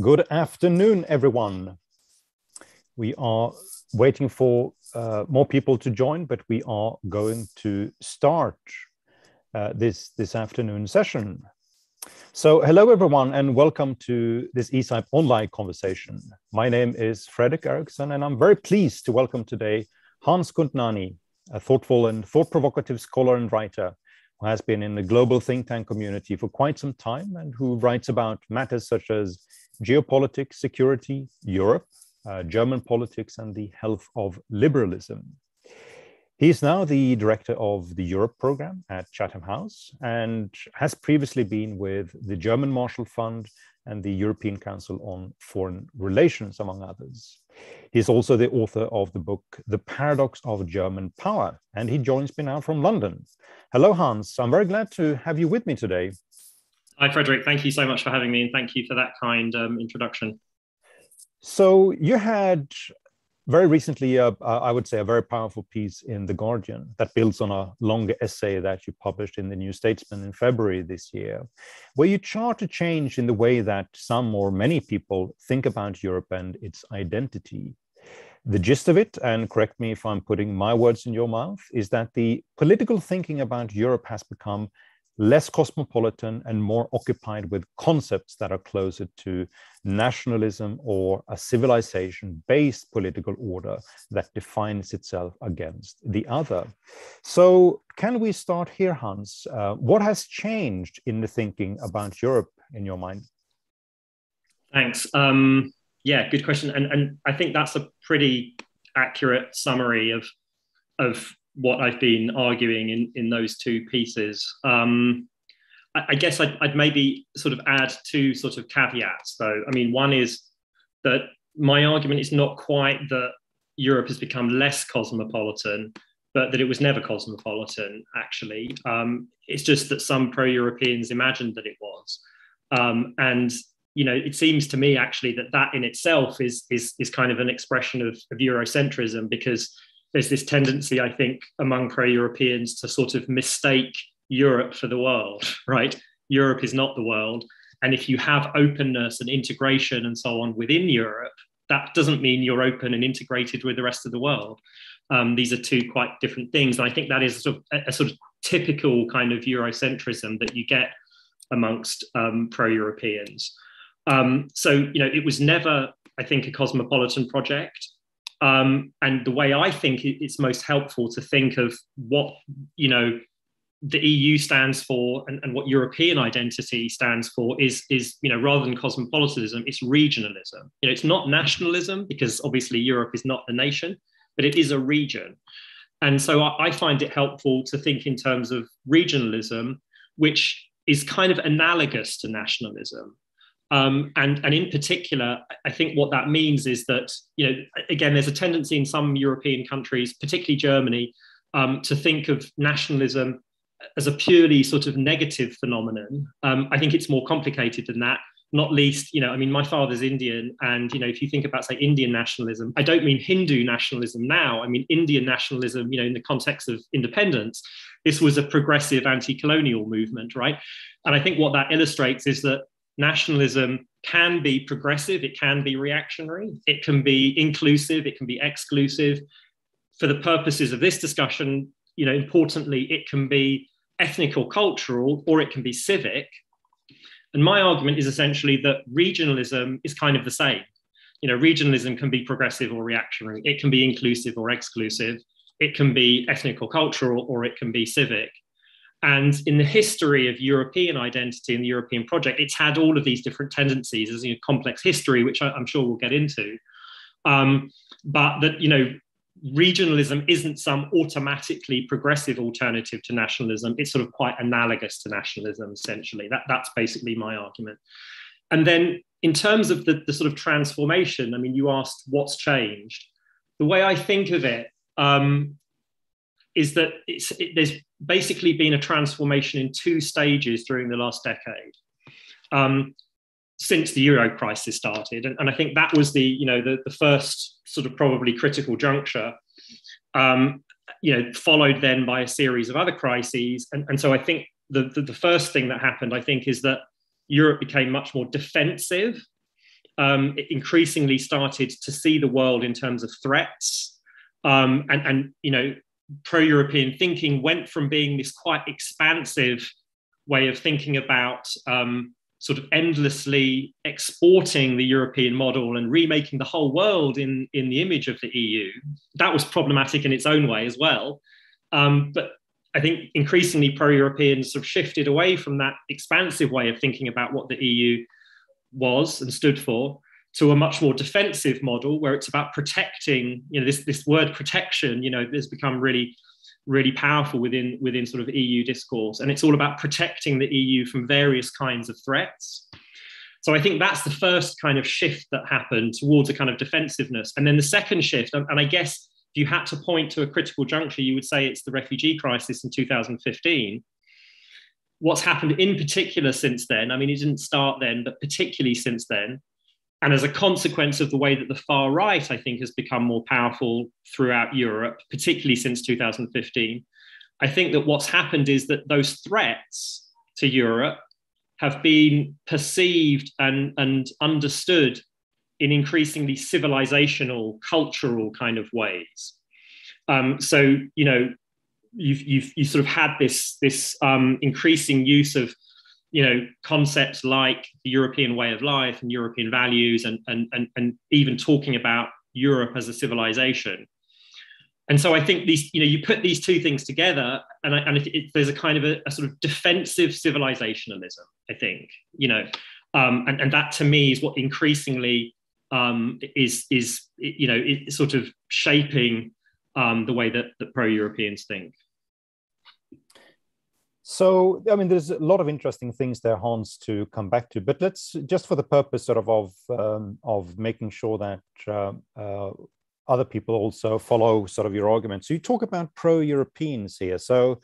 Good afternoon, everyone. We are waiting for uh, more people to join, but we are going to start uh, this, this afternoon session. So hello, everyone, and welcome to this ECIPE online conversation. My name is Fredrik Erixon, and I'm very pleased to welcome today Hans Kundnani, a thoughtful and thought-provocative scholar and writer who has been in the global think tank community for quite some time and who writes about matters such as geopolitics, security, Europe, uh, German politics, and the health of liberalism. He is now the director of the Europe program at Chatham House and has previously been with the German Marshall Fund and the European Council on Foreign Relations, among others. He is also the author of the book, The Paradox of German Power, and he joins me now from London. Hello, Hans. I'm very glad to have you with me today. Hi, Fredrik. Thank you so much for having me, and thank you for that kind um, introduction. So, you had very recently, uh, I would say, a very powerful piece in The Guardian that builds on a longer essay that you published in the New Statesman in February this year, where you chart a change in the way that some or many people think about Europe and its identity. The gist of it, and correct me if I'm putting my words in your mouth, is that the political thinking about Europe has become less cosmopolitan and more occupied with concepts that are closer to nationalism or a civilization based political order that defines itself against the other. So, can we start here, Hans? Uh, what has changed in the thinking about Europe in your mind? Thanks. Um, yeah, good question. And, and I think that's a pretty accurate summary of, of what I've been arguing in, in those two pieces. Um, I, I, guess I'd, I'd, maybe sort of add two sort of caveats, though. I mean, one is that my argument is not quite that Europe has become less cosmopolitan, but that it was never cosmopolitan, actually. Um, it's just that some pro Europeans imagined that it was. Um, and you know, it seems to me actually that that in itself is is is kind of an expression of, of Eurocentrism because there's this tendency, I think, among pro Europeans to sort of mistake Europe for the world, right? Europe is not the world. And if you have openness and integration and so on within Europe, that doesn't mean you're open and integrated with the rest of the world. Um, these are two quite different things. And I think that is sort of a, a sort of typical kind of Eurocentrism that you get amongst um, pro Europeans. Um, so, you know, it was never, I think, a cosmopolitan project. Um, and the way I think it's most helpful to think of what you know the EU stands for and, and, what European identity stands for is is you know rather than cosmopolitanism, it's regionalism. You know, it's not nationalism because obviously Europe is not a nation, but it is a region. And so I, I find it helpful to think in terms of regionalism, which is kind of analogous to nationalism. Um, and, and in particular, I think what that means is that, you know, again, there's a tendency in some European countries, particularly Germany, um, to think of nationalism as a purely sort of negative phenomenon. Um, I think it's more complicated than that. Not least, you know, I mean, my father's Indian, and you know, if you think about say Indian nationalism, I don't mean Hindu nationalism now. I mean Indian nationalism, you know, in the context of independence. This was a progressive anti-colonial movement, right? And I think what that illustrates is that nationalism can be progressive, it can be reactionary, it can be inclusive, it can be exclusive. For the purposes of this discussion, you know, importantly, it can be ethnic or cultural, or it can be civic. And my argument is essentially that regionalism is kind of the same. You know, regionalism can be progressive or reactionary, it can be inclusive or exclusive, it can be ethnic or cultural, or it can be civic. And in the history of European identity and the European project, it's had all of these different tendencies as a complex history, which I, am sure we'll get into. Um, but that, you know, regionalism isn't some automatically progressive alternative to nationalism. It's sort of quite analogous to nationalism, essentially. That, that's basically my argument. And then in terms of the, the sort of transformation, I mean, you asked what's changed. The way I think of it um, is that it, there's basically been a transformation in two stages during the last decade. Um, since the euro crisis started and, and, i think that was the you know the, the first sort of probably critical juncture um, you know followed then by a series of other crises and, and so i think the, the, the first thing that happened i think is that europe became much more defensive um, it increasingly started to see the world in terms of threats. Um, and, and, you know, pro European thinking went from being this quite expansive way of thinking about um, sort of endlessly exporting the European model and remaking the whole world in, in the image of the EU. That was problematic in its own way as well. Um, but I think increasingly pro Europeans sort of shifted away from that expansive way of thinking about what the EU was and stood for to a much more defensive model where it's about protecting, you know, this, this word protection, you know, has become really, really powerful within, within sort of EU discourse. And it's all about protecting the EU from various kinds of threats. So I think that's the first kind of shift that happened towards a kind of defensiveness. And then the second shift, and I guess if you had to point to a critical juncture, you would say it's the refugee crisis in 2015. What's happened in particular since then, I mean, it didn't start then, but particularly since then, and as a consequence of the way that the far right, I think, has become more powerful throughout Europe, particularly since 2015, I think that what's happened is that those threats to Europe have been perceived and, and understood in increasingly civilizational, cultural kind of ways. Um, so, you know, you've, you've you sort of had this, this um, increasing use of, you know, concepts like the European way of life and European values, and, and, and, and even talking about Europe as a civilization. And so I think these, you know, you put these two things together, and, I, and it, it, there's a kind of a, a, sort of defensive civilizationalism, I think, you know, um, and, and that to me is what increasingly um, is is you know sort of shaping um, the way that, that pro-Europeans think. So, I mean, there's a lot of interesting things there, Hans, to come back to. But let's just for the purpose sort of of um, of making sure that uh, uh, other people also follow sort of your argument. So you talk about pro-Europeans here. So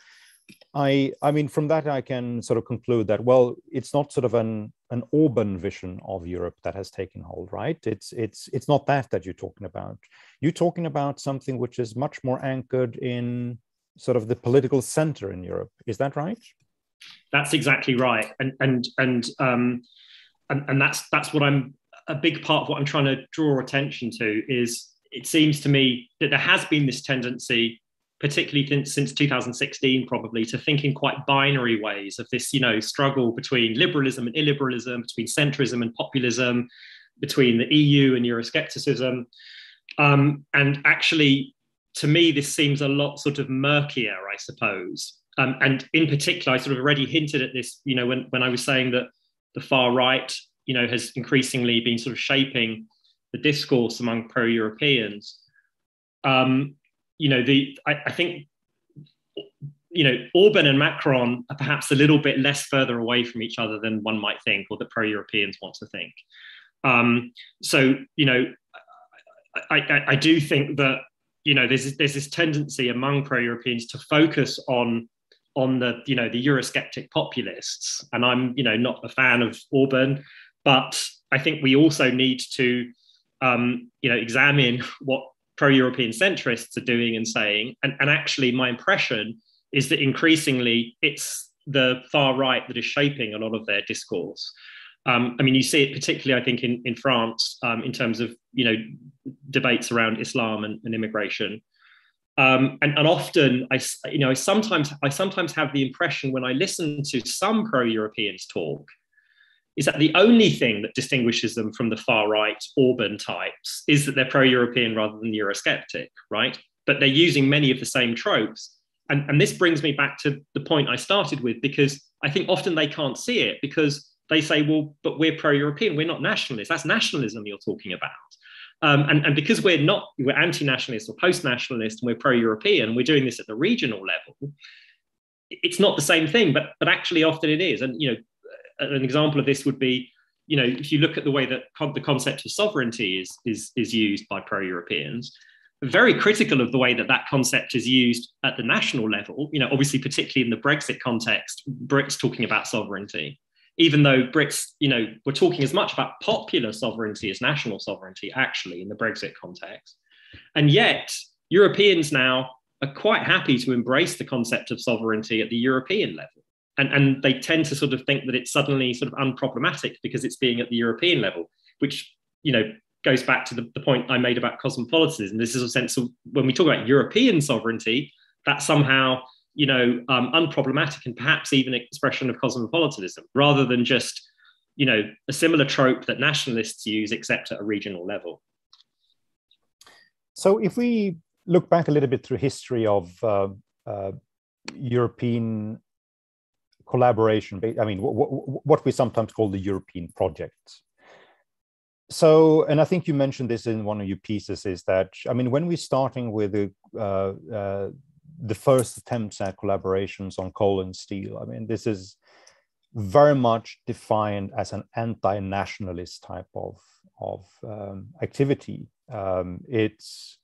I, I mean, from that I can sort of conclude that well, it's not sort of an an Orban vision of Europe that has taken hold, right? It's it's it's not that that you're talking about. You're talking about something which is much more anchored in sort of the political center in Europe. Is that right? That's exactly right, and and and um, and, and that's that's what I'm a big part of what I'm trying to draw attention to is it seems to me that there has been this tendency particularly since since 2016 probably to think in quite binary ways of this you know struggle between liberalism and illiberalism between centrism and populism between the eu and euroscepticism um, and actually to me this seems a lot sort of murkier i suppose um, and in particular i sort of already hinted at this you know when, when i was saying that the far right you know has increasingly been sort of shaping the discourse among pro-europeans um, you know, the I, I think you know, Orban and Macron are perhaps a little bit less further away from each other than one might think, or that pro-Europeans want to think. Um, so, you know, I, I, I, do think that you know there's there's this tendency among pro-Europeans to focus on on the you know the Eurosceptic populists, and I'm you know not a fan of Orban, but I think we also need to um, you know examine what pro-European centrists are doing and saying. And, and actually, my impression is that increasingly it's the far right that is shaping a lot of their discourse. Um, I mean, you see it particularly, I think, in, in France um, in terms of you know debates around Islam and, and immigration. Um, and, and, often, I you know, I sometimes I sometimes have the impression when I listen to some pro-Europeans talk is that the only thing that distinguishes them from the far right Orban types is that they're pro European rather than Eurosceptic, right? But they're using many of the same tropes. And, and this brings me back to the point I started with, because I think often they can't see it because they say, well, but we're pro European, we're not nationalists. That's nationalism you're talking about. Um, and, and because we're not, we're anti nationalist or post nationalist and we're pro European, we're doing this at the regional level it's not the same thing, but but actually often it is. And you know, an example of this would be, you know, if you look at the way that the concept of sovereignty is, is, is used by pro-Europeans, very critical of the way that that concept is used at the national level. You know, obviously, particularly in the Brexit context, Brits talking about sovereignty, even though Brits, you know, were talking as much about popular sovereignty as national sovereignty, actually, in the Brexit context. And yet, Europeans now are quite happy to embrace the concept of sovereignty at the European level and, and they tend to sort of think that it's suddenly sort of unproblematic because it's being at the European level, which you know, goes back to the, the point I made about cosmopolitanism. This is a sense of when we talk about European sovereignty, that somehow, you know, um, unproblematic and perhaps even expression of cosmopolitanism, rather than just, you know, a similar trope that nationalists use, except at a regional level. So if we look back a little bit through history of uh, uh, European collaboration, I mean, what we sometimes call the European project. So, and I think you mentioned this in one of your pieces, is that I mean, when we're starting with the uh, uh, the first attempts at collaborations on coal and steel, I mean, this is very much defined as an anti-nationalist type of of um, activity. Um, it's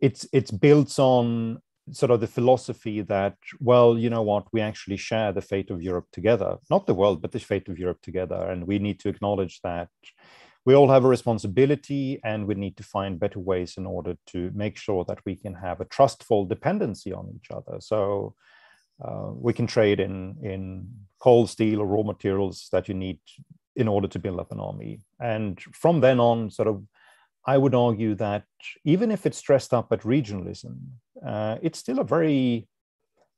it's it's built on sort of the philosophy that well you know what we actually share the fate of europe together. Not the world but the fate of europe together. And we need to acknowledge that we all have a responsibility and we need to find better ways in order to make sure that we can have a trustful dependency on each other so uh, we can trade in in coal steel or raw materials that you need in order to build up an army and from then on sort of I would argue that even if it's dressed up at regionalism, uh, it's still a very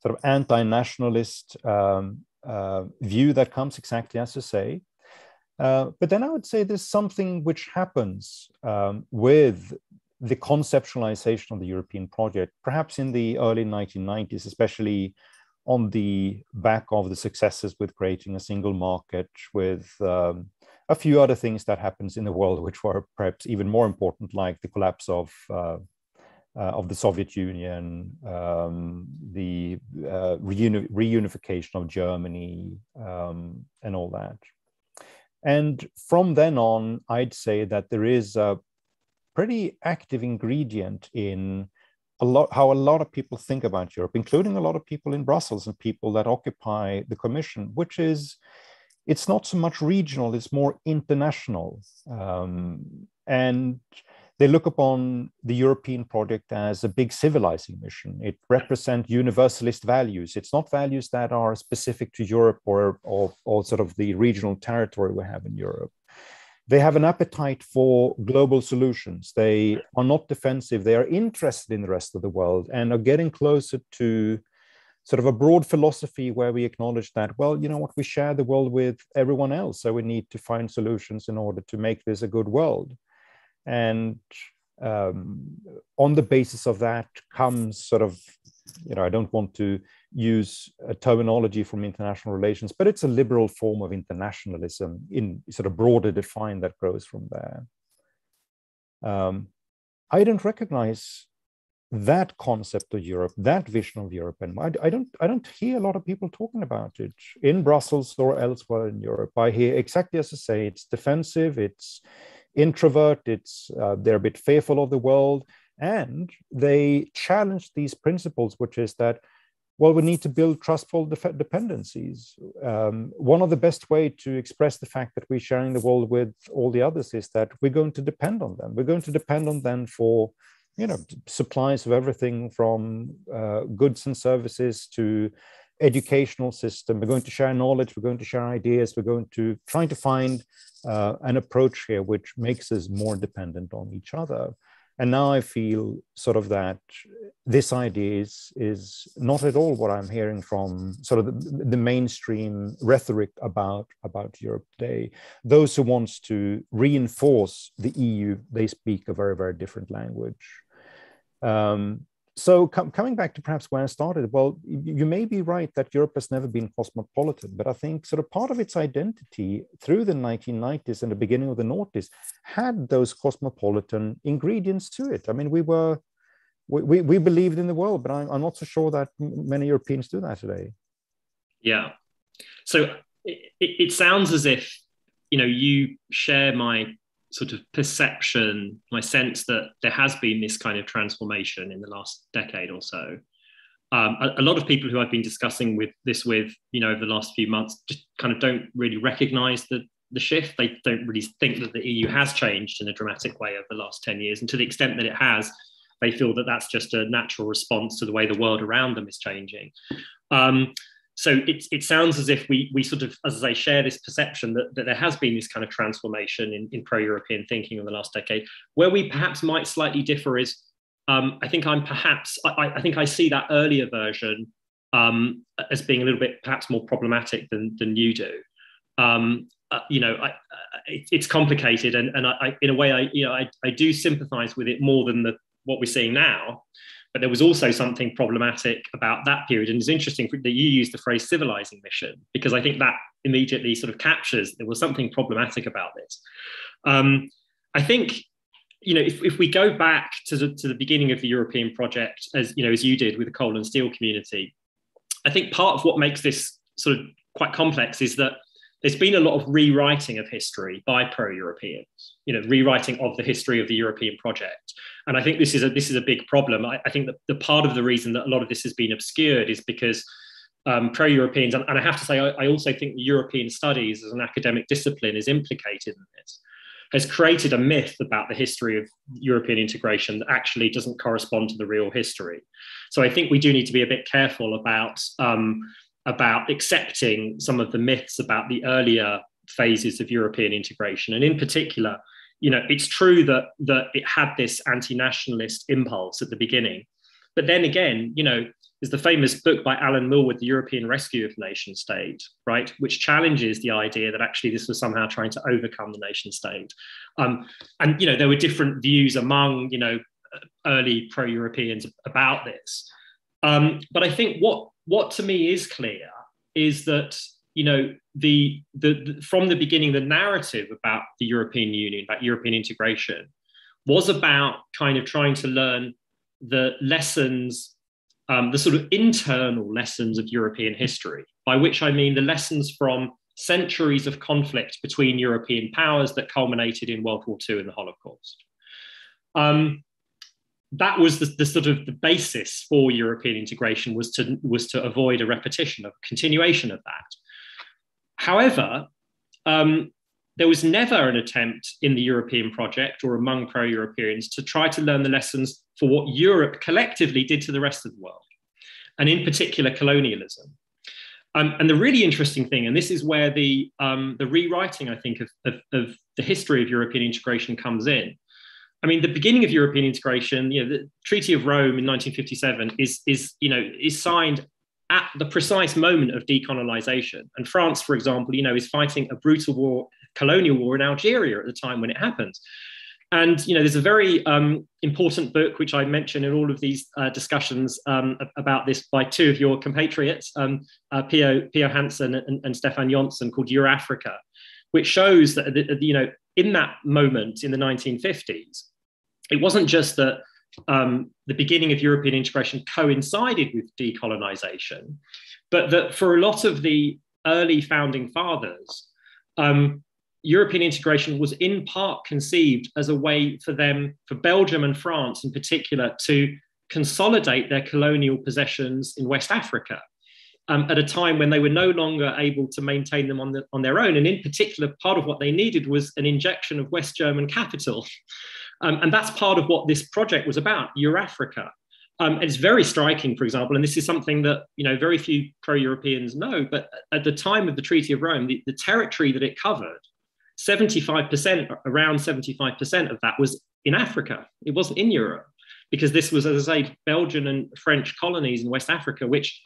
sort of anti-nationalist um, uh, view that comes exactly as you say. Uh, but then I would say there's something which happens um, with the conceptualization of the European project, perhaps in the early 1990s, especially on the back of the successes with creating a single market, with um, a few other things that happens in the world, which were perhaps even more important, like the collapse of uh, uh, of the Soviet Union, um, the uh, reuni- reunification of Germany, um, and all that. And from then on, I'd say that there is a pretty active ingredient in a lot how a lot of people think about Europe, including a lot of people in Brussels and people that occupy the Commission, which is it's not so much regional, it's more international. Um, and they look upon the European project as a big civilizing mission. It represents universalist values. It's not values that are specific to Europe or, or, or sort of the regional territory we have in Europe. They have an appetite for global solutions. They are not defensive. They are interested in the rest of the world and are getting closer to sort of a broad philosophy where we acknowledge that, well, you know what, we share the world with everyone else. So we need to find solutions in order to make this a good world. And um, on the basis of that comes sort of, you know, I don't want to use a terminology from international relations, but it's a liberal form of internationalism in sort of broader define that grows from there. Um, I don't recognize that concept of Europe, that vision of Europe, and I, I, don't, I don't hear a lot of people talking about it in Brussels or elsewhere in Europe. I hear exactly as I say, it's defensive, it's introvert, it's uh, they're a bit fearful of the world, and they challenge these principles, which is that well, we need to build trustful dependencies. Um, one of the best way to express the fact that we're sharing the world with all the others is that we're going to depend on them. We're going to depend on them for you know supplies of everything from uh, goods and services to educational system we're going to share knowledge we're going to share ideas we're going to trying to find uh, an approach here which makes us more dependent on each other. And now i feel sort of that this idea is is not at all what i'm hearing from sort of the, the mainstream rhetoric about about europe today. Those who wants to reinforce the eu they speak a very very different language. Um, so com- coming back to perhaps where I started, well, you may be right that Europe has never been cosmopolitan, but I think sort of part of its identity through the 1990s and the beginning of the noughties had those cosmopolitan ingredients to it. I mean, we were we, we, we believed in the world, but I'm, I'm not so sure that many Europeans do that today. Yeah. So it, it sounds as if you know you share my sort of perception, my sense that there has been this kind of transformation in the last decade or so. Um, a, a, lot of people who I've been discussing with this with, you know, over the last few months, just kind of don't really recognise the the shift. They don't really think that the EU has changed in a dramatic way over the last ten years, and to the extent that it has, they feel that that's just a natural response to the way the world around them is changing. Um, so it, it sounds as if we, we sort of, as I share this perception that, that there has been this kind of transformation in, in pro-European thinking in the last decade. Where we perhaps might slightly differ is, um, I think I'm perhaps, I, I, think I see that earlier version um, as being a little bit perhaps more problematic than, than you do. Um, uh, you know, I, it, it's complicated, and, and I, in a way, I, you know, I, I do sympathise with it more than the what we're seeing now. But there was also something problematic about that period. And it's interesting that you use the phrase civilizing mission, because I think that immediately sort of captures there was something problematic about this. Um, I think, you know, if, if we go back to the, to the beginning of the European project, as you know, as you did with the coal and steel community, I think part of what makes this sort of quite complex is that there's been a lot of rewriting of history by pro-Europeans, you know, rewriting of the history of the European project. And I think this is a this is a big problem. I, I think that the part of the reason that a lot of this has been obscured is because um, pro-Europeans, and, and, I have to say, I, I also think European studies as an academic discipline is implicated in this, has created a myth about the history of European integration that actually doesn't correspond to the real history. So I think we do need to be a bit careful about um, about accepting some of the myths about the earlier phases of European integration. And in particular, you know, it's true that, that it had this anti-nationalist impulse at the beginning. But then again, you know, is the famous book by Alan Milward, The European Rescue of Nation State, right, which challenges the idea that actually this was somehow trying to overcome the nation state. Um, and, you know, there were different views among, you know, early pro-Europeans about this. Um, but I think what what to me is clear is that you know the, the, the from the beginning the narrative about the European Union about European integration was about kind of trying to learn the lessons um, the sort of internal lessons of European history, by which I mean the lessons from centuries of conflict between European powers that culminated in World War II and the Holocaust. Um, that was the, the, sort of the basis for European integration was to was to avoid a repetition of continuation of that. However, um, there was never an attempt in the European project or among pro-Europeans to try to learn the lessons for what Europe collectively did to the rest of the world, and in particular colonialism. Um, and the really interesting thing, and this is where the um, the rewriting, I think, of, of, of the history of European integration comes in, I mean, the beginning of European integration, you know, the Treaty of Rome in 1957 is, is, you know, is signed at the precise moment of decolonization. And France, for example, you know, is fighting a brutal war, colonial war in Algeria at the time when it happens. And you know, there's a very um, important book which I mention in all of these uh, discussions um, about this by two of your compatriots, um, uh, Peo, Peo Hansen and, and Stefan Jonsson, called Eurafrica, which shows that you know in that moment in the 1950s, it wasn't just that um, the beginning of European integration coincided with decolonization, but that for a lot of the early founding fathers, um, European integration was in part conceived as a way for them, for Belgium and France in particular, to consolidate their colonial possessions in West Africa um, at a time when they were no longer able to maintain them on, the, on their own. And in particular, part of what they needed was an injection of West German capital. Um, and that's part of what this project was about, Eurafrica. Um, it's very striking, for example, and this is something that you know very few pro-Europeans know. But at the time of the Treaty of Rome, the, the territory that it covered, 75%, around 75% of that was in Africa. It wasn't in Europe, because this was, as I say, Belgian and French colonies in West Africa, which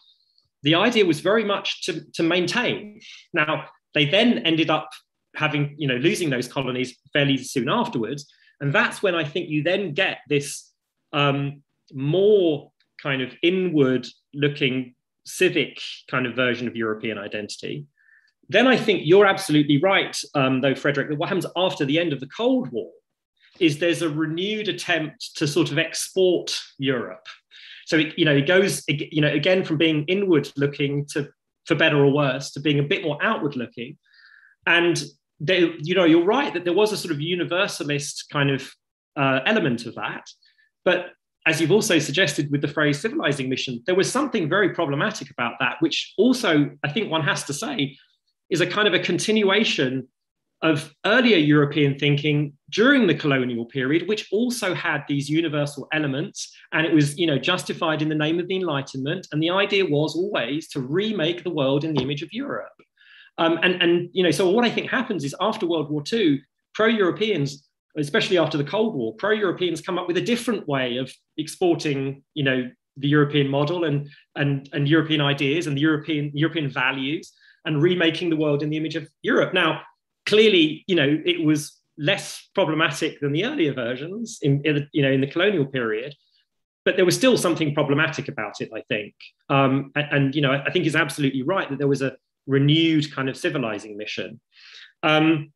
the idea was very much to, to maintain. Now, they then ended up having, you know, losing those colonies fairly soon afterwards. And that's when I think you then get this um, more kind of inward looking civic kind of version of European identity. Then I think you're absolutely right, um, though, Fredrik, that what happens after the end of the Cold War is there's a renewed attempt to sort of export Europe so it, you know, it goes you know again from being inward looking to for better or worse to being a bit more outward looking, and they, you know you're right that there was a sort of universalist kind of uh, element of that, but as you've also suggested with the phrase civilizing mission, there was something very problematic about that, which also I think one has to say is a kind of a continuation of earlier European thinking during the colonial period, which also had these universal elements, and it was, you know, justified in the name of the Enlightenment. And the idea was always to remake the world in the image of Europe. Um, and, and, you know, so what I think happens is after World War II, pro-Europeans, especially after the Cold War, pro-Europeans come up with a different way of exporting, you know, the European model and, and, and European ideas and the European, European values and remaking the world in the image of Europe. Now, clearly, you know, it was less problematic than the earlier versions in, in you know in the colonial period but there was still something problematic about it i think. Um, and, and, you know i think it's absolutely right that there was a renewed kind of civilizing mission. Um,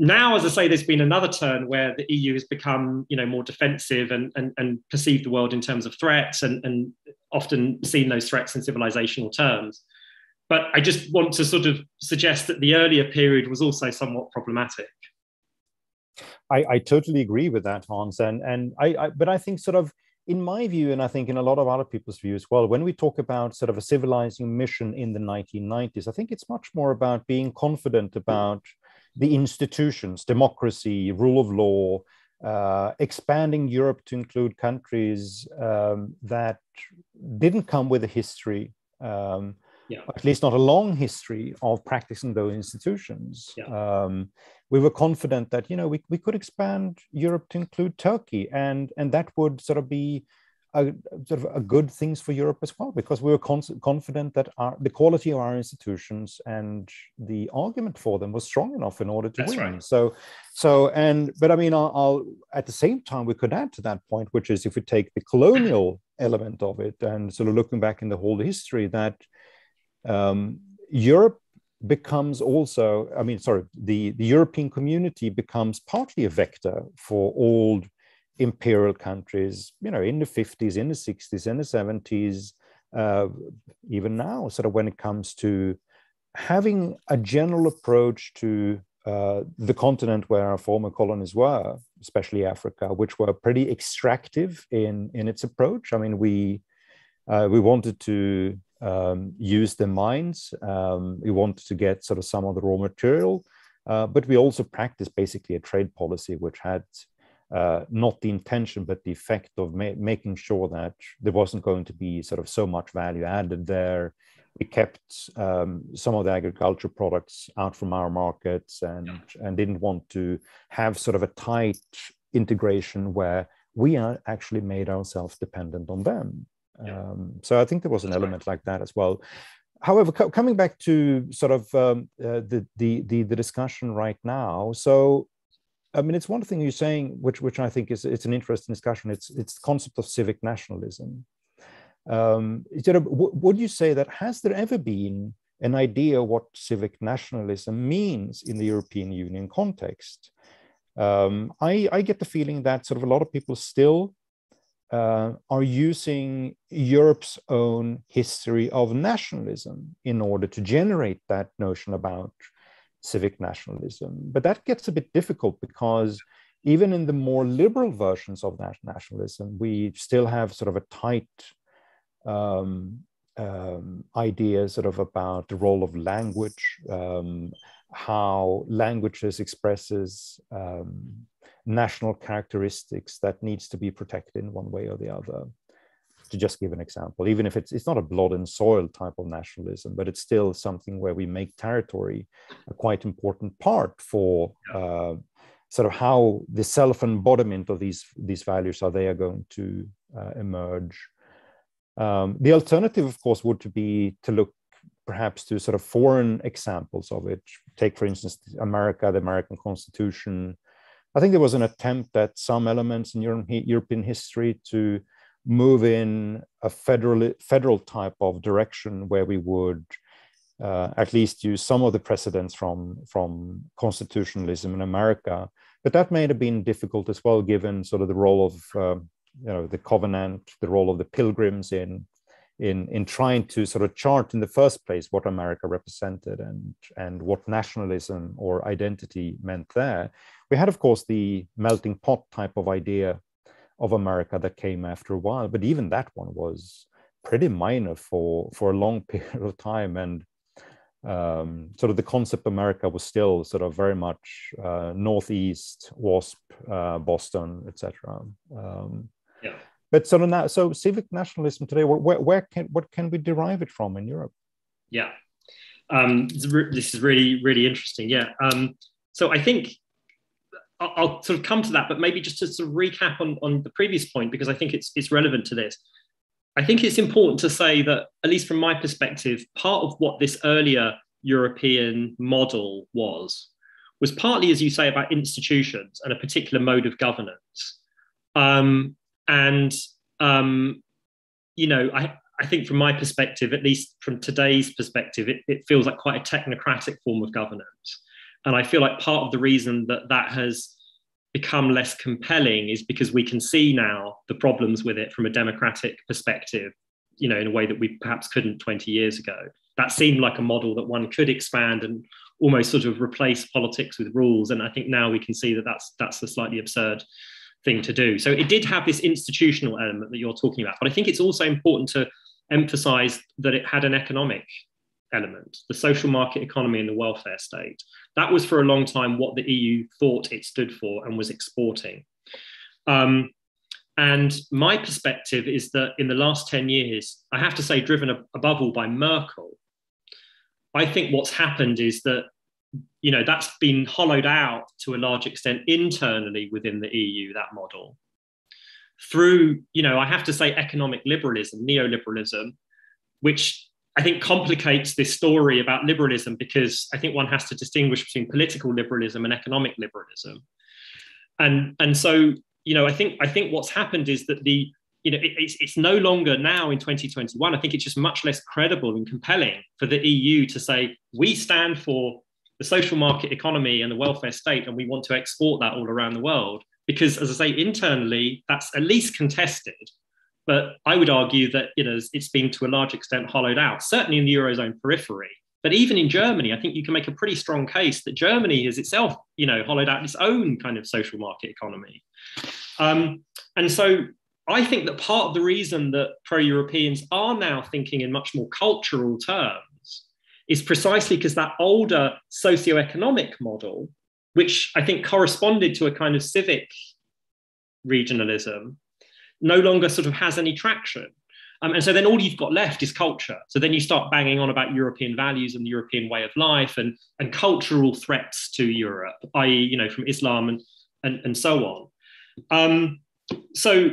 now as i say there's been another turn where the eu has become you know more defensive and, and, and perceived the world in terms of threats and, and often seen those threats in civilizational terms but i just want to sort of suggest that the earlier period was also somewhat problematic I, I totally agree with that, Hans. And and I, I but I think sort of in my view, and I think in a lot of other people's view as well, when we talk about sort of a civilizing mission in the 1990s, I think it's much more about being confident about the institutions, democracy, rule of law, uh, expanding Europe to include countries um, that didn't come with a history, um, yeah. at least not a long history of practicing those institutions. Yeah. Um, we were confident that you know we, we could expand Europe to include Turkey, and and that would sort of be a sort of a good things for Europe as well, because we were con- confident that our, the quality of our institutions and the argument for them was strong enough in order to That's win. Right. So, so and but I mean, I'll, I'll, at the same time we could add to that point, which is if we take the colonial element of it and sort of looking back in the whole history that um, Europe becomes also, I mean, sorry, the, the European community becomes partly a vector for old imperial countries, you know, in the 50s, in the 60s, in the 70s, uh, even now, sort of when it comes to having a general approach to uh, the continent where our former colonies were, especially Africa, which were pretty extractive in, in its approach. I mean, we uh, we wanted to um, use the mines. Um, we wanted to get sort of some of the raw material, uh, but we also practiced basically a trade policy which had uh, not the intention but the effect of ma making sure that there wasn't going to be sort of so much value added there. We kept um, some of the agriculture products out from our markets and yeah. and didn't want to have sort of a tight integration where we are actually made ourselves dependent on them. Um, so I think there was an element like that as well. However, co coming back to sort of um, uh, the, the, the the discussion right now, so I mean, it's one thing you're saying, which which I think is it's an interesting discussion. It's it's the concept of civic nationalism. Um, you know, would you say that has there ever been an idea what civic nationalism means in the European Union context? Um, I, I get the feeling that sort of a lot of people still uh, are using Europe's own history of nationalism in order to generate that notion about civic nationalism. But that gets a bit difficult because even in the more liberal versions of that nationalism, we still have sort of a tight um, um, idea sort of about the role of language, um, how languages expresses um, national characteristics that needs to be protected in one way or the other. To just give an example even if it's it's not a blood and soil type of nationalism but it's still something where we make territory a quite important part for uh, sort of how the self embodiment of these these values are they are going to uh, emerge. Um, the alternative of course would to be to look perhaps to sort of foreign examples of it. Take for instance america the american constitution I think there was an attempt at some elements in European history to move in a federal federal type of direction where we would uh, at least use some of the precedents from from constitutionalism in America. But that may have been difficult as well, given sort of the role of uh, you know the covenant, the role of the pilgrims in in in trying to sort of chart in the first place what America represented and and what nationalism or identity meant there. We had, of course, the melting pot type of idea of America that came after a while, but even that one was pretty minor for for a long period of time. And um, sort of the concept of America was still sort of very much uh, northeast, WASP, uh, Boston, etc. Um, yeah. But sort of now, so civic nationalism today, where, where can what can we derive it from in Europe? Yeah, um, this is really really interesting. Yeah, um, so I think I'll, sort of come to that, but maybe just to sort of recap on on the previous point because I think it's it's relevant to this. I think it's important to say that, at least from my perspective, part of what this earlier European model was, was partly, as you say, about institutions and a particular mode of governance. Um, and, um, you know, I, I think from my perspective, at least from today's perspective, it, it feels like quite a technocratic form of governance. And I feel like part of the reason that that has become less compelling is because we can see now the problems with it from a democratic perspective, you know, in a way that we perhaps couldn't 20 years ago. That seemed like a model that one could expand and almost sort of replace politics with rules. And I think now we can see that that's that's a slightly absurd thing to do. So it did have this institutional element that you're talking about, but I think it's also important to emphasize that it had an economic element, the social market economy and the welfare state. That was for a long time what the EU thought it stood for and was exporting. Um, and my perspective is that in the last 10 years, I have to say, driven above all by Merkel, I think what's happened is that you know that's been hollowed out to a large extent internally within the EU that model through you know I have to say economic liberalism neoliberalism which I think complicates this story about liberalism because I think one has to distinguish between political liberalism and economic liberalism. And, and so, you know, I think I think what's happened is that the, you know, it, it's, it's no longer now in 2021. I think it's just much less credible and compelling for the EU to say, we stand for the social market economy and the welfare state, and we want to export that all around the world. Because, as I say, internally, that's at least contested but I would argue that you know it's been to a large extent hollowed out, certainly in the eurozone periphery. But even in Germany, I think you can make a pretty strong case that Germany has itself, you know, hollowed out its own kind of social market economy. Um, and so I think that part of the reason that pro-Europeans are now thinking in much more cultural terms is precisely because that older socio-economic model, which I think corresponded to a kind of civic regionalism, no longer sort of has any traction. Um, and so then all you've got left is culture. So then you start banging on about European values and the European way of life and, and cultural threats to Europe, i.e., you know, from Islam and, and, and so on. Um, so,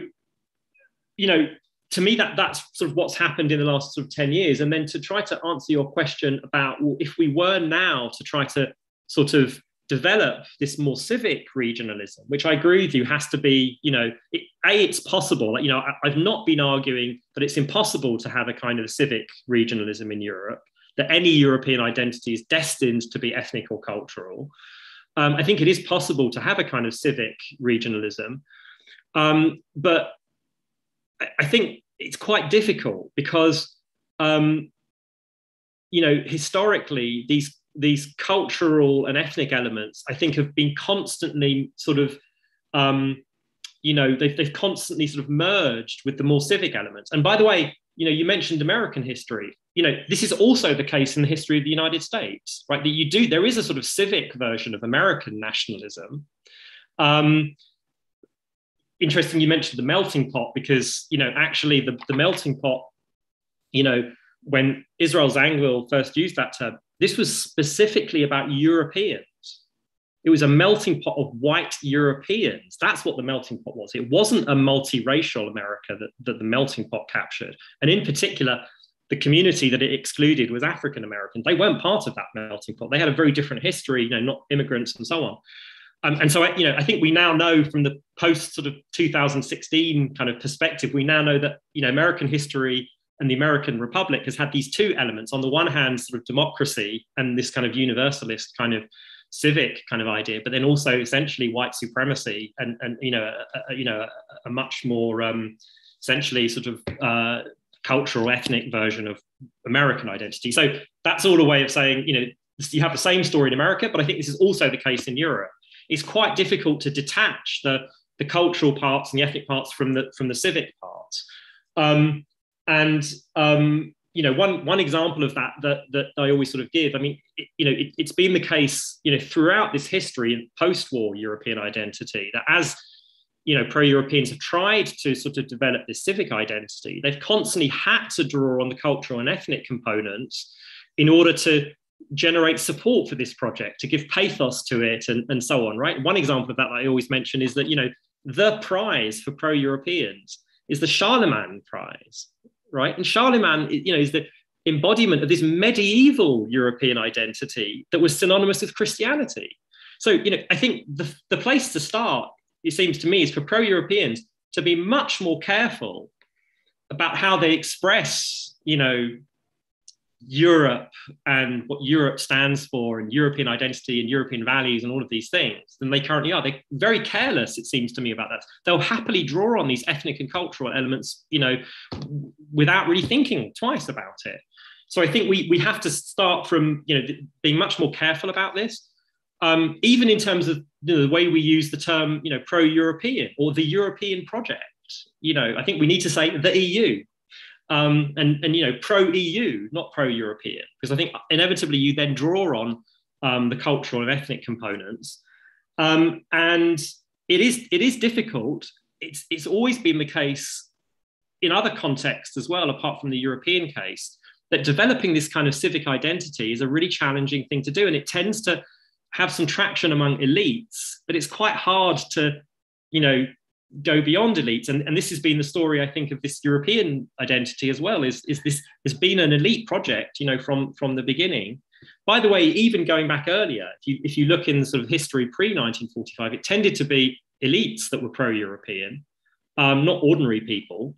you know, to me, that that's sort of what's happened in the last sort of 10 years. And then to try to answer your question about, well, if we were now to try to sort of develop this more civic regionalism, which I agree with you has to be, you know, it, a it's possible. Like, you know, I, have not been arguing that it's impossible to have a kind of civic regionalism in Europe. That any European identity is destined to be ethnic or cultural. Um, I think it is possible to have a kind of civic regionalism, um, but I, I, think it's quite difficult because, um, you know, historically these these cultural and ethnic elements, I think, have been constantly sort of, um, you know, they've, they've constantly sort of merged with the more civic elements. And by the way, you know, you mentioned American history. You know, this is also the case in the history of the United States, right? That you do, there is a sort of civic version of American nationalism. Um, interesting, you mentioned the melting pot because, you know, actually the, the melting pot, you know, when Israel Zangwill first used that term, this was specifically about Europeans. It was a melting pot of white Europeans. That's what the melting pot was. It wasn't a multiracial America that, that the melting pot captured. And in particular, the community that it excluded was African American. They weren't part of that melting pot. They had a very different history, you know, not immigrants and so on. Um, and so, you know, I think we now know from the post sort of 2016 kind of perspective, we now know that, you know, American history and the American Republic has had these two elements. On the one hand, sort of democracy and this kind of universalist kind of civic kind of idea, but then also essentially white supremacy and, and you know, a, you know, a, a much more um, essentially sort of uh, cultural ethnic version of American identity. So that's all a way of saying, you know, you have the same story in America, but I think this is also the case in Europe. It's quite difficult to detach the, the cultural parts and the ethnic parts from the from the civic parts. Um, and um, you know, one one example of that that that I always sort of give. I mean, it, you know, it, it's been the case, you know, throughout this history of post-war European identity that as you know, pro-Europeans have tried to sort of develop this civic identity. They've constantly had to draw on the cultural and ethnic components in order to generate support for this project, to give pathos to it, and, and so on. Right. One example of that, that I always mention is that you know the prize for pro-Europeans is the Charlemagne Prize, right? And Charlemagne, you know, is the embodiment of this medieval European identity that was synonymous with Christianity. So, you know, I think the, the place to start, it seems to me, is for pro Europeans to be much more careful about how they express, you know, Europe and what Europe stands for and European identity and European values and all of these things than they currently are. They're very careless, it seems to me, about that. They'll happily draw on these ethnic and cultural elements, you know, without really thinking twice about it. So I think we, we have to start from, you know, being much more careful about this. Um, even in terms of you know, the way we use the term, you know, pro-European or the European project, you know, I think we need to say the EU um, and, and, you know, pro EU, not pro European, because I think inevitably you then draw on um, the cultural and ethnic components. Um, and it is, it is difficult. It's, it's always been the case in other contexts as well, apart from the European case, that developing this kind of civic identity is a really challenging thing to do. And it tends to have some traction among elites, but it's quite hard to, you know, go beyond elites. And, and this has been the story i think of this european identity as well is, is this has been an elite project you know from from the beginning. By the way even going back earlier if you, if you look in sort of history pre-1945 it tended to be elites that were pro-european um, not ordinary people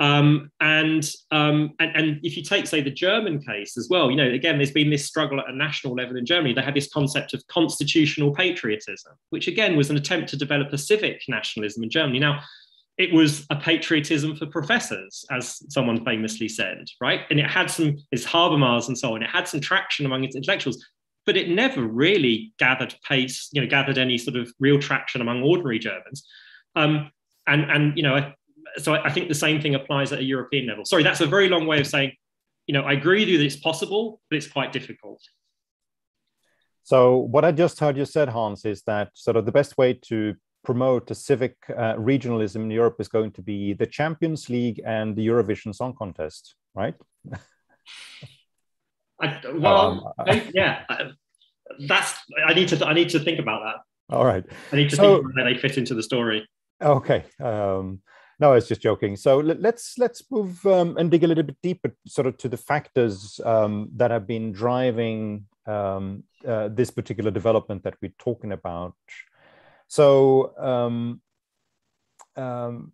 um, and, um, and, and if you take, say, the German case as well, you know, again, there's been this struggle at a national level in Germany. They had this concept of constitutional patriotism, which again was an attempt to develop a civic nationalism in Germany. Now, it was a patriotism for professors, as someone famously said, right? And it had some, it's Habermas and so on. It had some traction among its intellectuals, but it never really gathered pace, you know, gathered any sort of real traction among ordinary Germans. Um, and and you know, so I, I think the same thing applies at a European level. Sorry, that's a very long way of saying, you know, I agree with you that it's possible, but it's quite difficult. So what I just heard you said, Hans, is that sort of the best way to promote a civic uh, regionalism in Europe is going to be the Champions League and the Eurovision Song Contest, right? I, well, um, yeah, that's I need to I need to think about that. All right, I need to so, think how they fit into the story. Okay, um, no, I was just joking. So let's let's move um, and dig a little bit deeper, sort of to the factors um, that have been driving um, uh, this particular development that we're talking about. So um, um,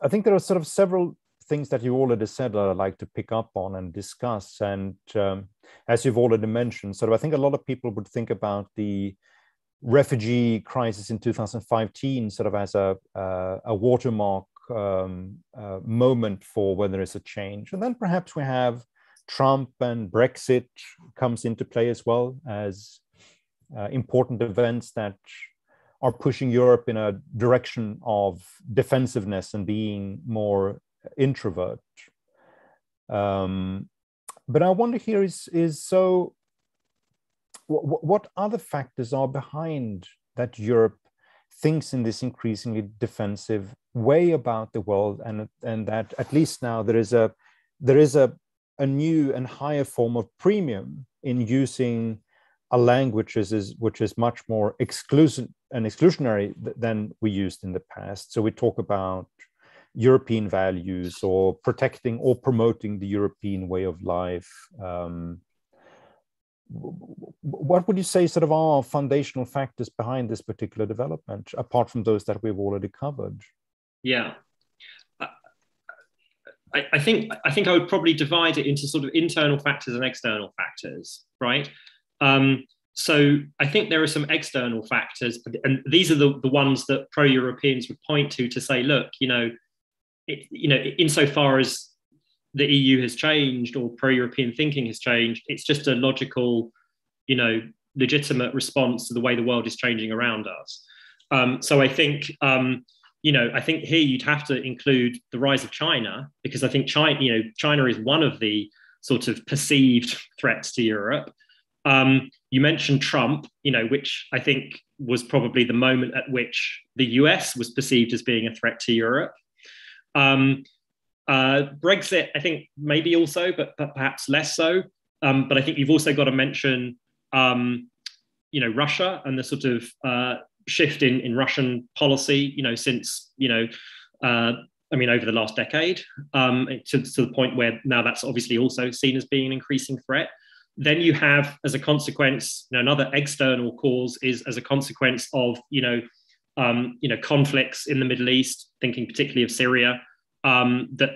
I think there are sort of several things that you already said that I'd like to pick up on and discuss. And um, as you've already mentioned, sort of I think a lot of people would think about the refugee crisis in 2015 sort of as a, uh, a watermark um, uh, moment for when there is a change. And then perhaps we have Trump and Brexit comes into play as well as uh, important events that are pushing Europe in a direction of defensiveness and being more introvert. Um, but I wonder here is, is so what other factors are behind that Europe thinks in this increasingly defensive way about the world, and and that at least now there is a there is a a new and higher form of premium in using a language which is, which is much more exclusive and exclusionary than we used in the past. So we talk about European values or protecting or promoting the European way of life. Um, what would you say sort of are foundational factors behind this particular development apart from those that we've already covered? Yeah. I, I, think i think i would probably divide it into sort of internal factors and external factors right? Um, so i think there are some external factors and these are the, the ones that pro-europeans would point to to say look you know it, you know insofar as the EU has changed or pro-European thinking has changed. It's just a logical, you know, legitimate response to the way the world is changing around us. Um, so I think, um, you know, I think here you'd have to include the rise of China because I think China, you know, China is one of the sort of perceived threats to Europe. Um, you mentioned Trump, you know, which I think was probably the moment at which the US was perceived as being a threat to Europe. Um, uh, Brexit, I think maybe also, but, but perhaps less so. Um, but I think you've also got to mention, um, you know, Russia and the sort of uh, shift in, in Russian policy, you know, since, you know, uh, I mean, over the last decade, um, to, to the point where now that's obviously also seen as being an increasing threat. Then you have, as a consequence, you know, another external cause is as a consequence of, you know, um, you know, conflicts in the Middle East, thinking particularly of Syria, um, that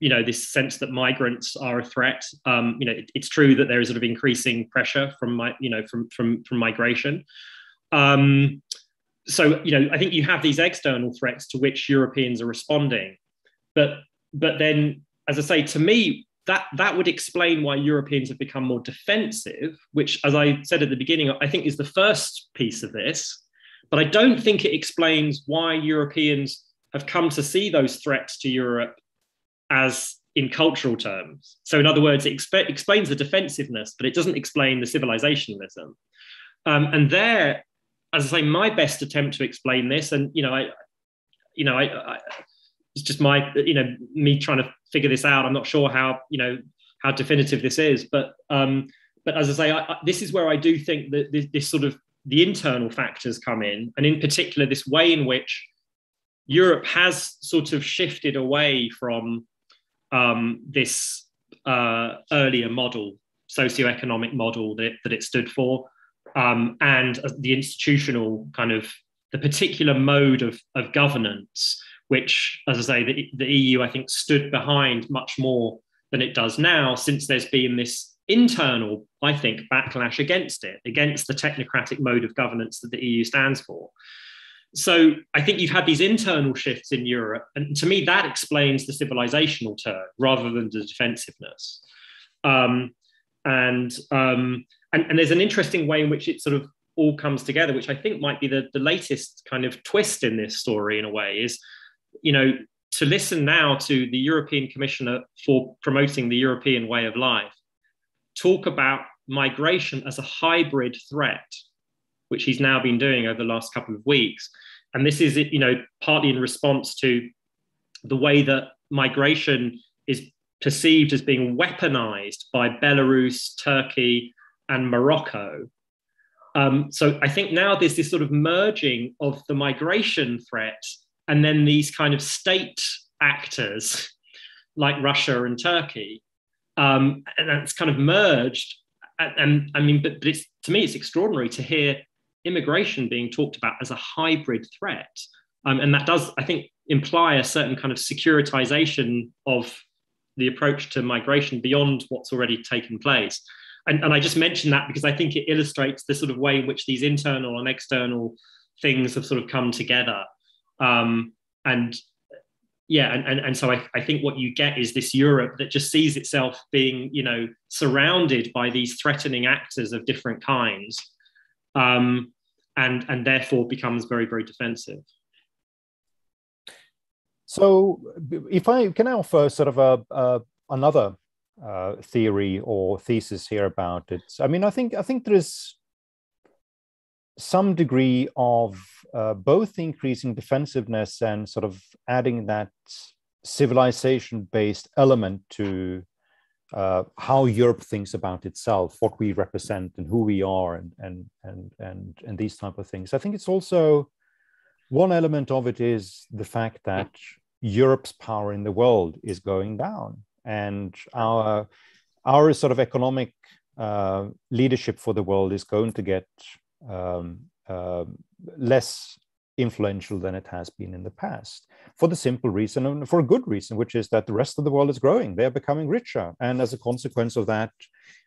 you know this sense that migrants are a threat. Um, you know, it, it's true that there is sort of increasing pressure from my, you know, from from from migration. Um, so you know, I think you have these external threats to which Europeans are responding, but but then, as I say, to me, that that would explain why Europeans have become more defensive, which, as I said at the beginning, I think is the first piece of this. But I don't think it explains why Europeans have come to see those threats to Europe as in cultural terms. So, in other words, it exp- explains the defensiveness, but it doesn't explain the civilizationalism. Um, and there, as I say, my best attempt to explain this, and you know, I, you know, I, I, it's just my, you know, me trying to figure this out. I'm not sure how, you know, how definitive this is, but, um, but as I say, I, I, this is where I do think that this, this sort of the internal factors come in, and in particular, this way in which Europe has sort of shifted away from um, this uh, earlier model, socioeconomic model that it, that it stood for, um, and the institutional kind of the particular mode of, of governance, which, as I say, the, the EU, I think, stood behind much more than it does now, since there's been this internal, I think, backlash against it, against the technocratic mode of governance that the EU stands for. So I think you've had these internal shifts in Europe, and to me, that explains the civilizational turn rather than the defensiveness. Um, and, um, and and there's an interesting way in which it sort of all comes together, which I think might be the, the latest kind of twist in this story in a way, is you know to listen now to the European Commissioner for promoting the European way of life talk about migration as a hybrid threat which he's now been doing over the last couple of weeks. And this is, you know, partly in response to the way that migration is perceived as being weaponized by Belarus, Turkey, and Morocco. Um, so I think now there's this sort of merging of the migration threat and then these kind of state actors like Russia and Turkey. Um, and that's kind of merged. And, and I mean, but, but to me, it's extraordinary to hear immigration being talked about as a hybrid threat. Um, and that does, I think, imply a certain kind of securitization of the approach to migration beyond what's already taken place. And, and I just mention that because I think it illustrates the sort of way in which these internal and external things have sort of come together. Um, and yeah, and, and, and so I, I think what you get is this Europe that just sees itself being, you know, surrounded by these threatening actors of different kinds um, and and therefore becomes very very defensive. So, if I can I offer sort of a, a another uh, theory or thesis here about it, I mean, I think I think there is some degree of uh, both increasing defensiveness and sort of adding that civilization-based element to uh, how Europe thinks about itself, what we represent, and who we are, and and and and and these type of things. I think it's also one element of it is the fact that Europe's power in the world is going down, and our our sort of economic uh, leadership for the world is going to get um, uh, less influential than it has been in the past for the simple reason and for a good reason which is that the rest of the world is growing. They're becoming richer. And as a consequence of that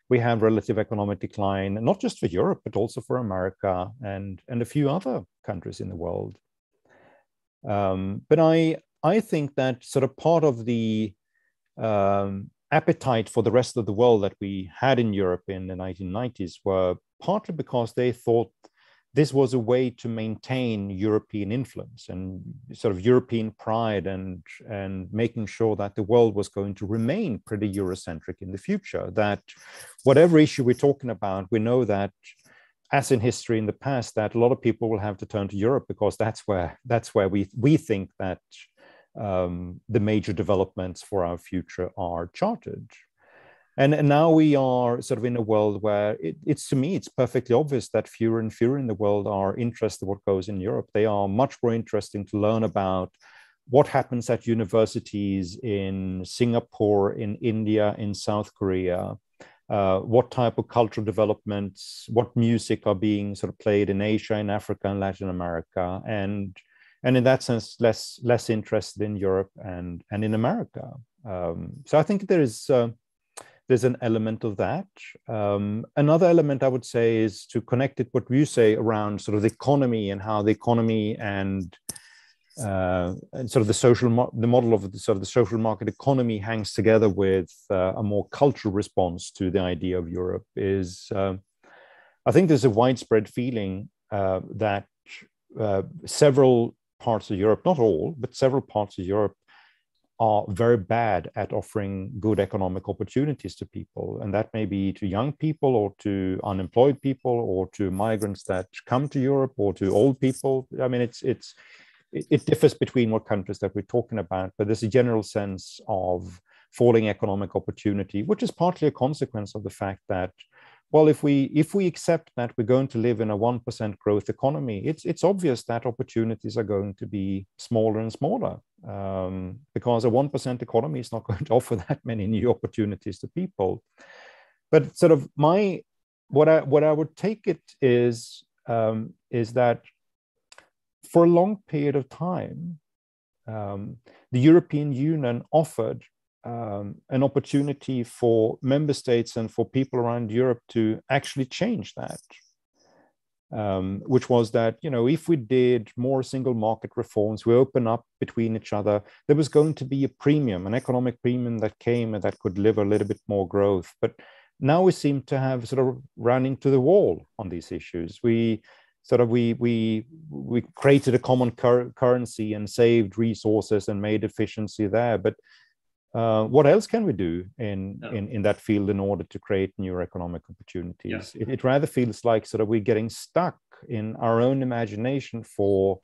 we have relative economic decline not just for europe but also for america and and a few other countries in the world. Um, but i i think that sort of part of the um, appetite for the rest of the world that we had in europe in the 1990s were partly because they thought this was a way to maintain European influence and sort of European pride and, and making sure that the world was going to remain pretty Eurocentric in the future. That whatever issue we're talking about, we know that as in history in the past, that a lot of people will have to turn to Europe because that's where that's where we we think that um, the major developments for our future are charted. And, and now we are sort of in a world where it, it's to me, it's perfectly obvious that fewer and fewer in the world are interested in what goes in Europe. They are much more interesting to learn about what happens at universities in Singapore, in India, in South Korea, uh, what type of cultural developments, what music are being sort of played in Asia, in Africa, and Latin America, and and in that sense, less less interested in Europe and and in America. Um, so I think there is. Uh, there's an element of that. Um, another element I would say is to connect it what you say around sort of the economy and how the economy and, uh, and sort of the social mo- the model of the sort of the social market economy hangs together with uh, a more cultural response to the idea of Europe. Is uh, I think there's a widespread feeling uh, that uh, several parts of Europe, not all, but several parts of Europe are very bad at offering good economic opportunities to people. And that may be to young people or to unemployed people or to migrants that come to Europe or to old people. I mean, it's, it's, it differs between what countries that we're talking about, but there's a general sense of falling economic opportunity, which is partly a consequence of the fact that well, if we if we accept that we're going to live in a one percent growth economy, it's it's obvious that opportunities are going to be smaller and smaller um, because a one percent economy is not going to offer that many new opportunities to people. But sort of my what I what I would take it is um, is that for a long period of time, um, the European Union offered um, an opportunity for member states and for people around Europe to actually change that. Um, which was that you know if we did more single market reforms, we open up between each other, there was going to be a premium, an economic premium that came and that could deliver a little bit more growth. But now we seem to have sort of run into the wall on these issues. We sort of we we we created a common cur- currency and saved resources and made efficiency there, but uh, what else can we do in, no. in, in that field in order to create new economic opportunities? Yeah. It, it, rather feels like sort of we're getting stuck in our own imagination for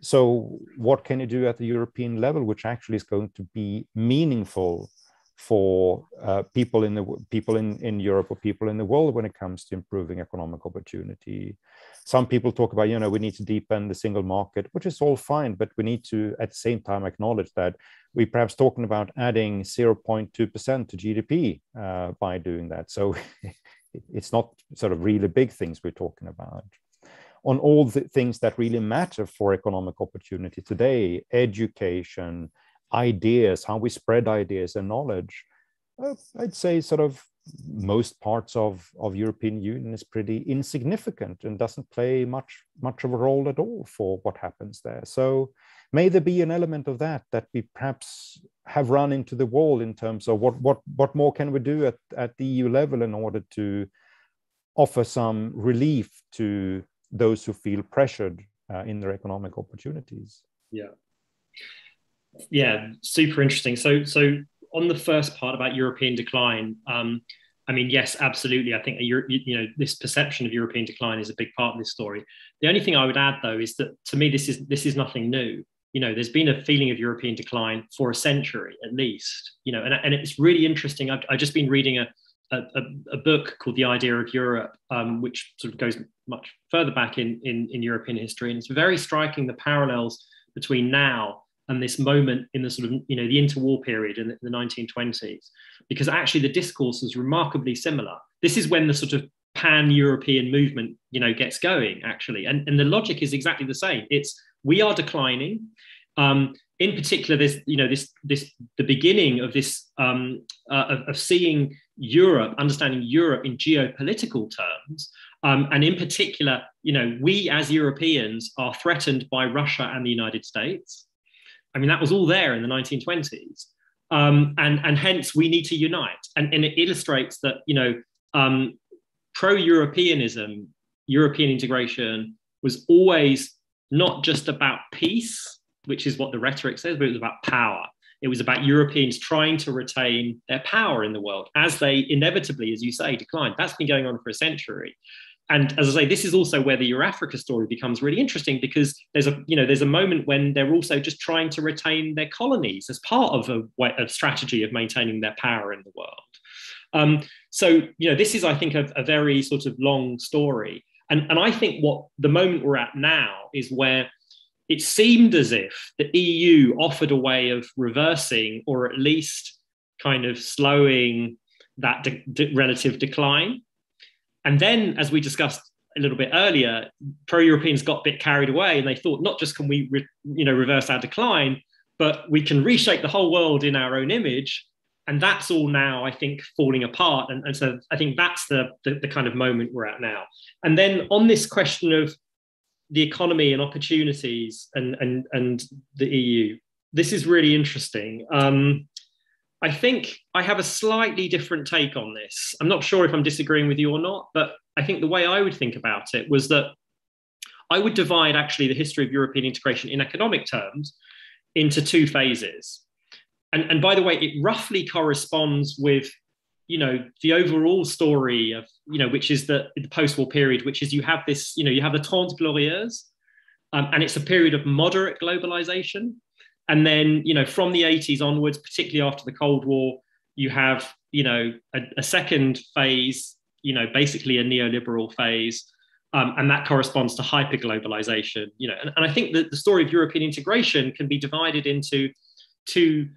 so what can you do at the European level, which actually is going to be meaningful for uh, people in the people in, in Europe or people in the world when it comes to improving economic opportunity. Some people talk about, you know, we need to deepen the single market, which is all fine, but we need to at the same time acknowledge that we perhaps talking about adding 0.2% to GDP uh, by doing that. So it's not sort of really big things we're talking about. On all the things that really matter for economic opportunity today, education, ideas, how we spread ideas and knowledge, uh, I'd say sort of most parts of, of European Union is pretty insignificant and doesn't play much much of a role at all for what happens there. So may there be an element of that that we perhaps have run into the wall in terms of what what what more can we do at, at the EU level in order to offer some relief to those who feel pressured uh, in their economic opportunities. Yeah yeah, super interesting. So, so on the first part about European decline, um, I mean, yes, absolutely. I think you know this perception of European decline is a big part of this story. The only thing I would add, though, is that to me this is this is nothing new. You know, there's been a feeling of European decline for a century at least. You know, and, and it's really interesting. I've, I've just been reading a, a, a, book called The Idea of Europe, um, which sort of goes much further back in, in in European history, and it's very striking the parallels between now and this moment in the sort of you know the interwar period in the, the 1920s because actually the discourse is remarkably similar. This is when the sort of pan-european movement you know gets going actually. And, and the logic is exactly the same. It's we are declining. Um, in particular this you know this this the beginning of this um, uh, of, of, seeing europe understanding europe in geopolitical terms. Um, and in particular you know we as europeans are threatened by russia and the united states I mean, that was all there in the 1920s. Um, and, and hence we need to unite. And, and it illustrates that, you know, um, pro-Europeanism European integration was always not just about peace, which is what the rhetoric says, but it was about power. It was about Europeans trying to retain their power in the world as they inevitably, as you say, declined. That's been going on for a century. And as I say, this is also where the Eurafrica story becomes really interesting because there's a you know there's a moment when they're also just trying to retain their colonies as part of a, a strategy of maintaining their power in the world. Um, so you know this is I think a, a very sort of long story, and and I think what the moment we're at now is where it seemed as if the EU offered a way of reversing or at least kind of slowing that de- de- relative decline. And then, as we discussed a little bit earlier, pro-Europeans got a bit carried away, and they thought not just can we, re- you know, reverse our decline, but we can reshape the whole world in our own image. And that's all now, I think, falling apart. And, and so I think that's the, the, the kind of moment we're at now. And then on this question of the economy and opportunities and, and, and the EU. This is really interesting. Um, I think I have a slightly different take on this. I'm not sure if I'm disagreeing with you or not, but I think the way I would think about it was that I would divide actually the history of European integration in economic terms into two phases. And, and by the way, it roughly corresponds with you know the overall story of you know which is the, the post-war period which is you have this you know you have the Trente Glorieuses um, and it's a period of moderate globalization and then you know from the 80s onwards particularly after the cold war you have you know a, a second phase you know basically a neoliberal phase um, and that corresponds to hyperglobalization you know and, and i think that the story of european integration can be divided into two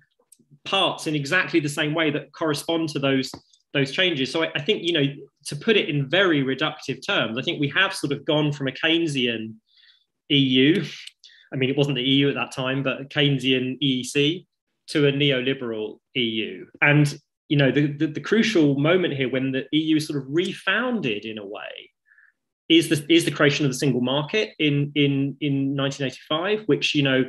parts in exactly the same way that correspond to those those changes. So I, I, think you know to put it in very reductive terms, I think we have sort of gone from a Keynesian EU. I mean, it wasn't the EU at that time, but Keynesian EEC to a neoliberal EU. And you know the, the, the crucial moment here when the EU is sort of refounded in a way is the is the creation of the single market in in in 1985, which you know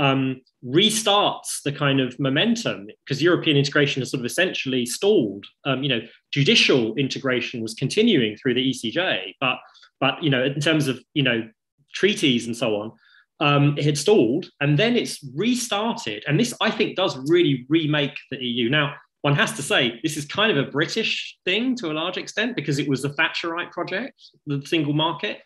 um, restarts the kind of momentum because European integration has sort of essentially stalled. Um, you know, judicial integration was continuing through the ECJ, but but you know, in terms of you know treaties and so on, um, it had stalled, and then it's restarted. And this, I think, does really remake the EU. Now, one has to say this is kind of a British thing to a large extent because it was the Thatcherite project, the single market.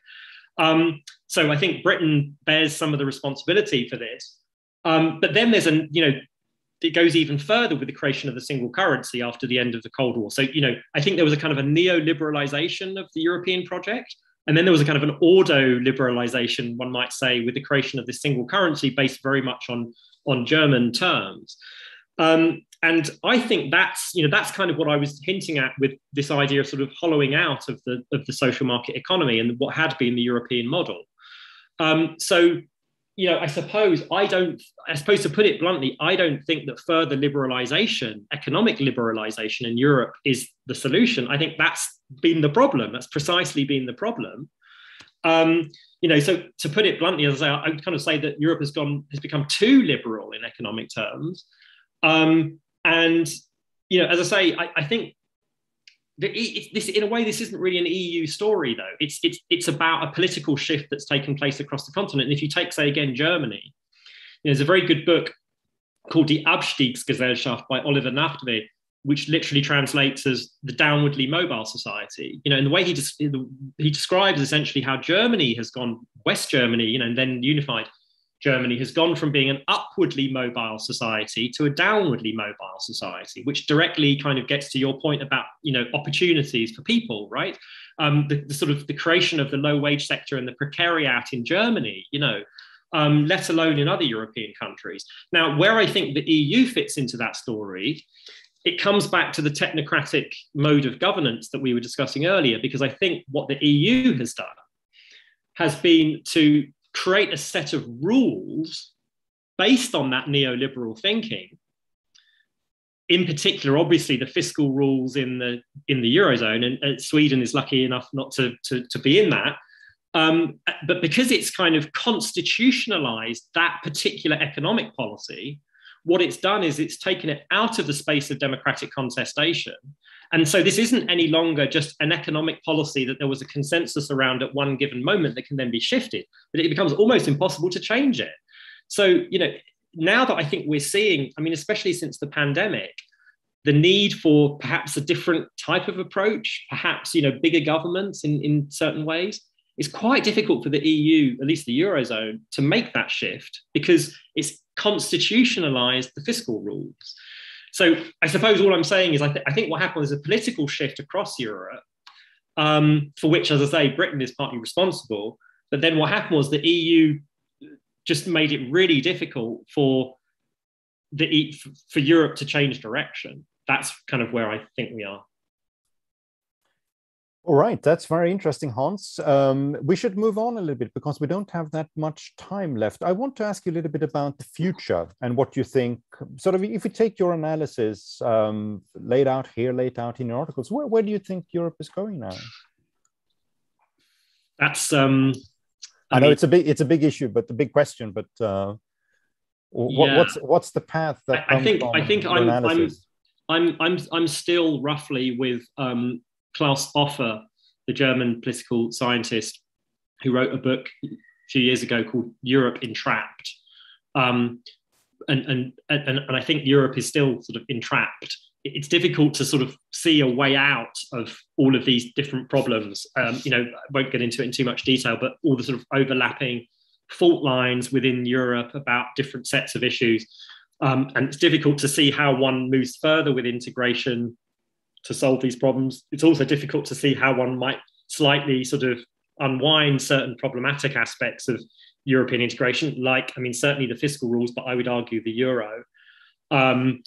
Um, so I think Britain bears some of the responsibility for this. Um, but then there's a, you know, it goes even further with the creation of the single currency after the end of the Cold War. So, you know, I think there was a kind of a neoliberalization of the European project. And then there was a kind of an ordo liberalization, one might say, with the creation of this single currency based very much on, on German terms. Um, and I think that's, you know, that's kind of what I was hinting at with this idea of sort of hollowing out of the, of the social market economy and what had been the European model. Um, so you know, I suppose I don't, I suppose to put it bluntly, I don't think that further liberalization, economic liberalization in Europe is the solution. I think that's been the problem. That's precisely been the problem. Um, you know, so to put it bluntly, as I, I would kind of say that Europe has gone, has become too liberal in economic terms. Um, and, you know, as I say, I, I think this, in a way, this isn't really an EU story, though. It's, it's, it's about a political shift that's taken place across the continent. And if you take, say, again, Germany, you know, there's a very good book called Die Abstiegsgesellschaft by Oliver Nachtwey, which literally translates as the downwardly mobile society. You know, and the way he, des- he describes essentially how Germany has gone, West Germany, you know, and then unified, Germany has gone from being an upwardly mobile society to a downwardly mobile society, which directly kind of gets to your point about you know opportunities for people, right? Um, the, the, sort of the creation of the low wage sector and the precariat in Germany, you know, um, let alone in other European countries. Now, where I think the EU fits into that story, it comes back to the technocratic mode of governance that we were discussing earlier, because I think what the EU has done has been to create a set of rules based on that neoliberal thinking in particular obviously the fiscal rules in the in the eurozone and, and sweden is lucky enough not to, to, to be in that um, but because it's kind of constitutionalized that particular economic policy what it's done is it's taken it out of the space of democratic contestation. And so this isn't any longer just an economic policy that there was a consensus around at one given moment that can then be shifted, but it becomes almost impossible to change it. So, you know, now that I think we're seeing, I mean, especially since the pandemic, the need for perhaps a different type of approach, perhaps, you know, bigger governments in, in certain ways, it's quite difficult for the EU, at least the Eurozone, to make that shift because it's constitutionalized the fiscal rules. So I suppose all I'm saying is I, th- I think what happened is a political shift across Europe, um, for which, as I say, Britain is partly responsible. But then what happened was the EU just made it really difficult for the for Europe to change direction. That's kind of where I think we are. All right, that's very interesting, Hans. Um, we should move on a little bit because we don't have that much time left. I want to ask you a little bit about the future and what you think. Sort of, if you take your analysis um, laid out here, laid out in your articles, where, where do you think Europe is going now? That's. Um, I, I know mean, it's a big, it's a big issue, but the big question. But uh, what, yeah. what's what's the path that I, I think I think I'm, I'm I'm I'm I'm still roughly with um, Claus Offe, the German political scientist who wrote a book a few years ago called Europe Entrapped. Um, and, and, and, and I think Europe is still sort of entrapped. It's difficult to sort of see a way out of all of these different problems. Um, you know, I won't get into it in too much detail, but all the sort of overlapping fault lines within Europe about different sets of issues. Um, and it's difficult to see how one moves further with integration to solve these problems. It's also difficult to see how one might slightly sort of unwind certain problematic aspects of European integration, like, I mean, certainly the fiscal rules, but I would argue the euro. Um,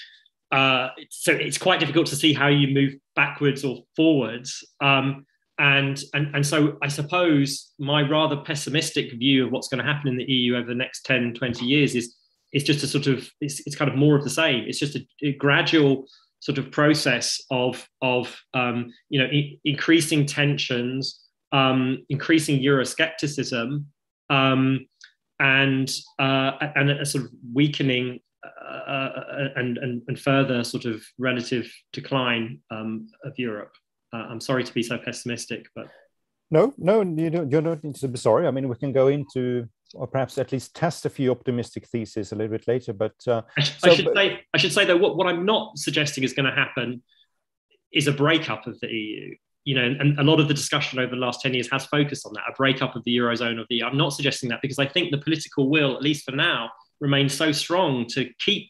uh, so it's quite difficult to see how you move backwards or forwards. Um, and, and, and so I suppose my rather pessimistic view of what's going to happen in the EU over the next 10, 20 years is, is just a sort of, it's, it's kind of more of the same. It's just a, a gradual sort of process of of um, you know I- increasing tensions, um, increasing Euroscepticism, um, and uh, and a sort of weakening uh, uh, and, and and further sort of relative decline um, of Europe. Uh, I'm sorry to be so pessimistic, but no, no, you don't, you're not need to be sorry. I mean, we can go into or perhaps at least test a few optimistic theses a little bit later. But uh, I, so, I, should but, say, I should say though, what, what I'm not suggesting is going to happen is a breakup of the EU. You know, and, a lot of the discussion over the last 10 years has focused on that, a breakup of the Eurozone of the EU. I'm not suggesting that because I think the political will, at least for now, remains so strong to keep,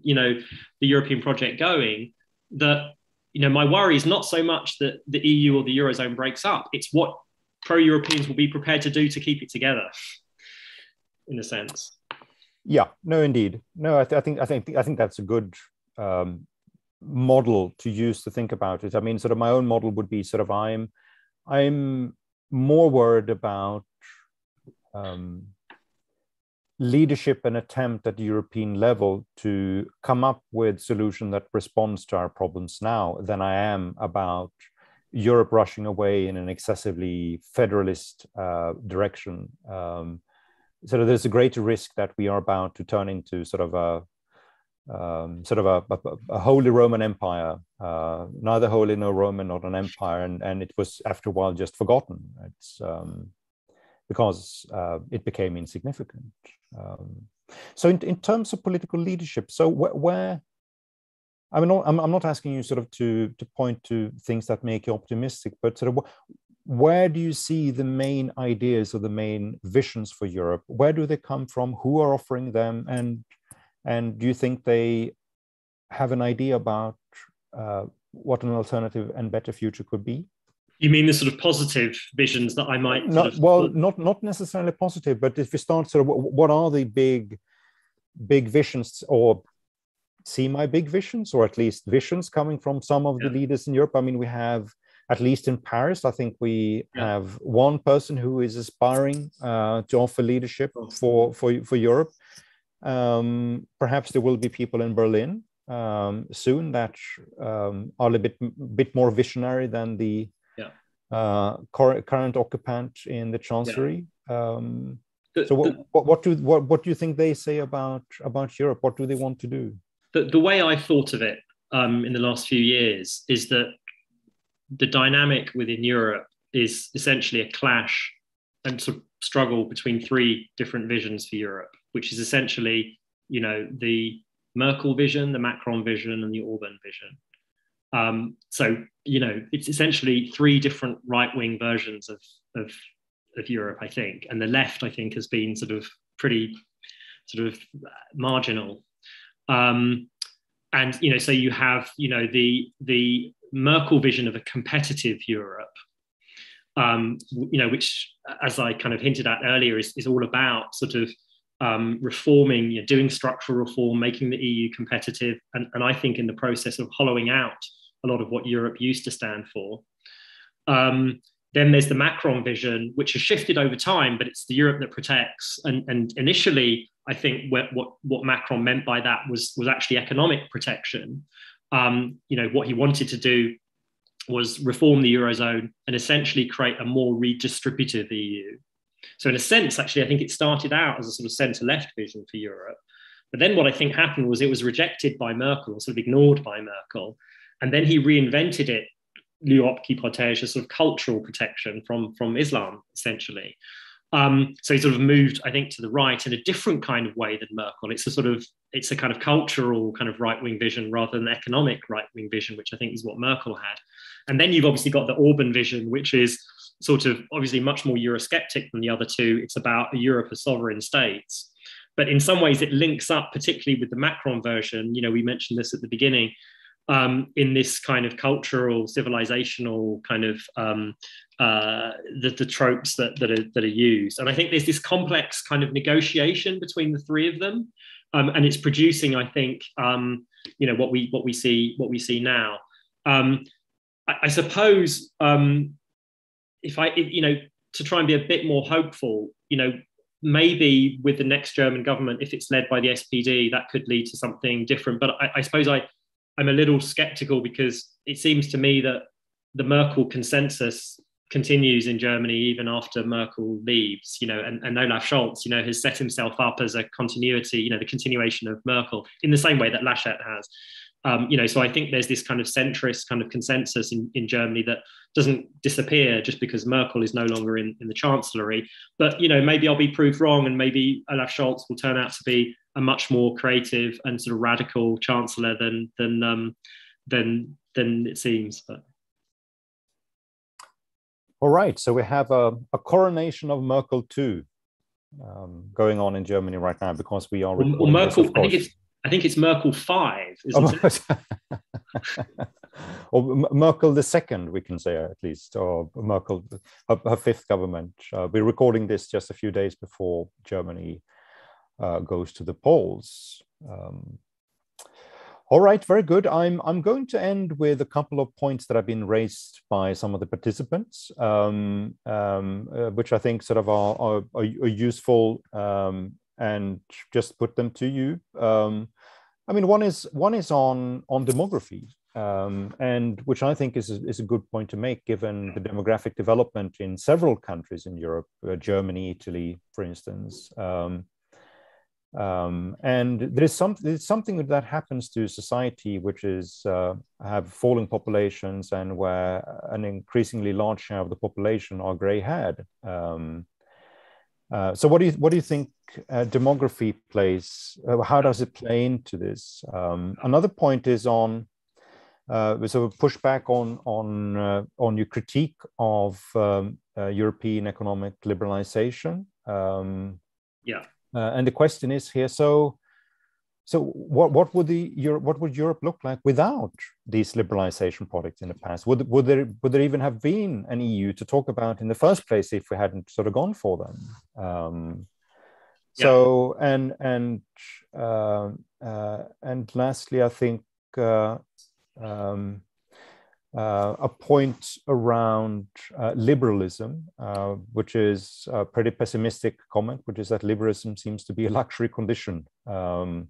you know, the European project going that, you know, my worry is not so much that the EU or the Eurozone breaks up, it's what pro-Europeans will be prepared to do to keep it together in a sense. Yeah, no, indeed, no. I, th- I think I think I think that's a good um, model to use to think about it. I mean, sort of my own model would be sort of I'm I'm more worried about um, leadership and attempt at the European level to come up with solution that responds to our problems now than I am about Europe rushing away in an excessively federalist uh, direction. Um, so there's a greater risk that we are about to turn into sort of a um, sort of a, a, a, holy Roman Empire, uh, neither holy nor Roman, not an empire, and, and it was after a while just forgotten. It's um, because uh, it became insignificant. Um, so, in, in terms of political leadership, so wh where I mean, I'm, I'm not asking you sort of to to point to things that make you optimistic, but sort of where do you see the main ideas or the main visions for Europe? Where do they come from? Who are offering them? And and do you think they have an idea about uh, what an alternative and better future could be? You mean the sort of positive visions that I might? Not, well, not not necessarily positive, but if we start sort of, what are the big, big visions or see my big visions, or at least visions coming from some of yeah. the leaders in Europe? I mean, we have at least in Paris, I think we yeah. have one person who is aspiring uh, to offer leadership for, for, for Europe. Um, perhaps there will be people in Berlin um, soon that um, are a bit, bit more visionary than the yeah. uh, current occupant in the Chancery. Yeah. Um, The, so what, the, what, what, do what, what do you think they say about about Europe? What do they want to do? The, the way I thought of it um, in the last few years is that the dynamic within Europe is essentially a clash and sort of struggle between three different visions for Europe, which is essentially, you know, the Merkel vision, the Macron vision, and the Orban vision. Um, so, you know, it's essentially three different right-wing versions of, of, of Europe, I think, and the left, I think, has been sort of pretty sort of marginal. Um, and you know, so you have, you know, the the Merkel vision of a competitive Europe, um, you know, which, as I kind of hinted at earlier, is, is all about sort of um, reforming, you know, doing structural reform, making the EU competitive, and, and I think in the process of hollowing out a lot of what Europe used to stand for. Um, then there's the Macron vision, which has shifted over time, but it's the Europe that protects. And, and initially, I think what, what, what Macron meant by that was, was actually economic protection. Um, you know, what he wanted to do was reform the Eurozone and essentially create a more redistributive EU. So, in a sense, actually, I think it started out as a sort of centre left vision for Europe. But then what I think happened was it was rejected by Merkel, sort of ignored by Merkel. And then he reinvented it, l'Europe qui protège, a sort of cultural protection from, from Islam, essentially. Um, so he sort of moved, I think, to the right in a different kind of way than Merkel. It's a sort of it's a kind of cultural kind of right wing vision rather than economic right wing vision, which I think is what Merkel had. And then you've obviously got the Orban vision, which is sort of obviously much more Eurosceptic than the other two. It's about a Europe of sovereign states. But in some ways, it links up, particularly with the Macron version. You know, we mentioned this at the beginning. Um, in this kind of cultural, civilizational kind of um, uh, the, the tropes that, that, are, that are used. And I think there's this complex kind of negotiation between the three of them. Um, and it's producing, I think, um, you know, what we what we see what we see now. Um, I, I, suppose um, if I, if, you know, to try and be a bit more hopeful, you know, maybe with the next German government, if it's led by the SPD, that could lead to something different. But I, I suppose I, I'm a little skeptical because it seems to me that the Merkel consensus continues in Germany even after Merkel leaves, you know, and, and Olaf Scholz, you know, has set himself up as a continuity, you know, the continuation of Merkel in the same way that Laschet has. Um, you know, so I think there's this kind of centrist kind of consensus in, in Germany that doesn't disappear just because Merkel is no longer in, in the chancellery. But, you know, maybe I'll be proved wrong and maybe Olaf Scholz will turn out to be a much more creative and sort of radical chancellor than, than, um, than, than it seems. But. All right, so we have a, a coronation of Merkel too um, going on in Germany right now because we are. Well, Merkel, this, I think it's I think it's Merkel five, isn't it? or Merkel the second, we can say at least, or Merkel, her, her fifth government. Uh, we're recording this just a few days before Germany uh, goes to the polls. Um, all right, very good. I'm, I'm going to end with a couple of points that have been raised by some of the participants, um, um, uh, which I think sort of are, are, are useful um, and just put them to you. Um, I mean, one is one is on on demography, um, and which I think is a, is a good point to make, given the demographic development in several countries in Europe, uh, Germany, Italy, for instance. Um, um, and there is some, there's something that happens to society, which is uh, have falling populations and where an increasingly large share of the population are grey-haired. Um, uh, so, what do you what do you think uh, demography plays? Uh, how does it play into this? Um, another point is on uh, sort of pushback on on uh, on your critique of um, European economic liberalization. Um, yeah uh, and the question is here, so so what, what would the Europe, what would Europe look like without these liberalization projects in the past? Would, would there would there even have been an EU to talk about in the first place if we hadn't sort of gone for them? Um, so yeah. and and uh, uh, and lastly, I think uh, um, uh, a point around uh, liberalism, uh, which is a pretty pessimistic comment, which is that liberalism seems to be a luxury condition, um,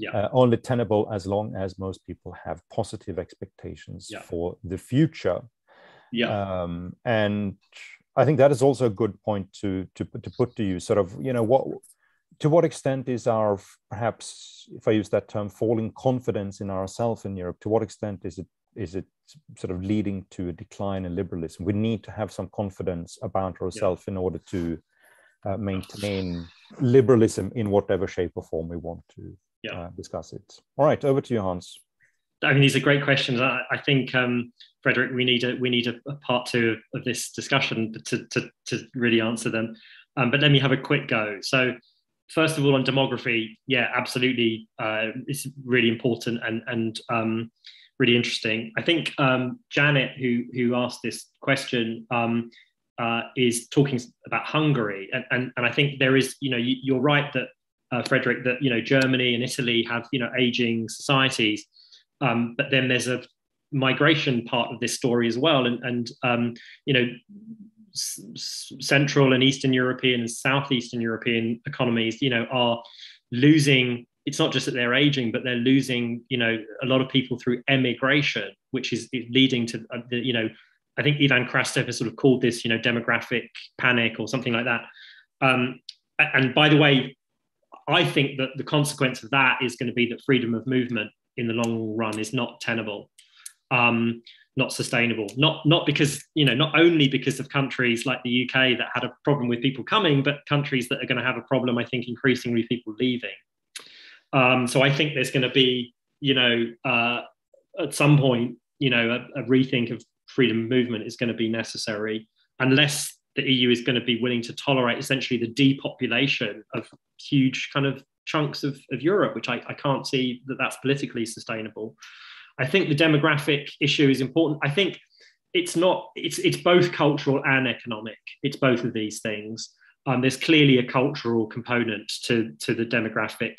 yeah. Uh, only tenable as long as most people have positive expectations yeah. for the future. Yeah. Um, and I think that is also a good point to to to put to you. Sort of, you know, what to what extent is our perhaps, if I use that term, falling confidence in ourselves in Europe? To what extent is it is it sort of leading to a decline in liberalism? We need to have some confidence about ourselves yeah. in order to uh, maintain liberalism in whatever shape or form we want to yeah. uh, discuss it. All right, over to you, Hans. I mean, these are great questions. I, I think, um, Fredrik, we need a we need a, a part two of, this discussion to, to, to really answer them. Um, but let me have a quick go. So, first of all, on demography, yeah, absolutely, uh, it's really important and and um, really interesting. I think um, Janet, who who asked this question, um, uh, is talking about Hungary, and, and and I think there is, you know, you, are right that uh, Fredrik, that you know Germany and Italy have you know aging societies, um, but then there's a migration part of this story as well, and and um, you know. Central and Eastern European and Southeastern European economies, you know, are losing it's not just that they're aging, but they're losing, you know, a lot of people through emigration, which is leading to, uh, the, you know, I think Ivan Krastev has sort of called this, you know, demographic panic or something like that. Um, and by the way, I think that the consequence of that is going to be that freedom of movement in the long run is not tenable, um, not sustainable. Not not because you know not only because of countries like the UK that had a problem with people coming, but countries that are going to have a problem. I think increasingly people leaving. Um, so I think there's going to be, you know, uh, at some point, you know, a, a rethink of freedom movement is going to be necessary unless the EU is going to be willing to tolerate essentially the depopulation of huge kind of chunks of, of Europe, which I, I can't see that that's politically sustainable. I think the demographic issue is important. I think it's not, it's, it's both cultural and economic. It's both of these things. Um, there's clearly a cultural component to, to the demographic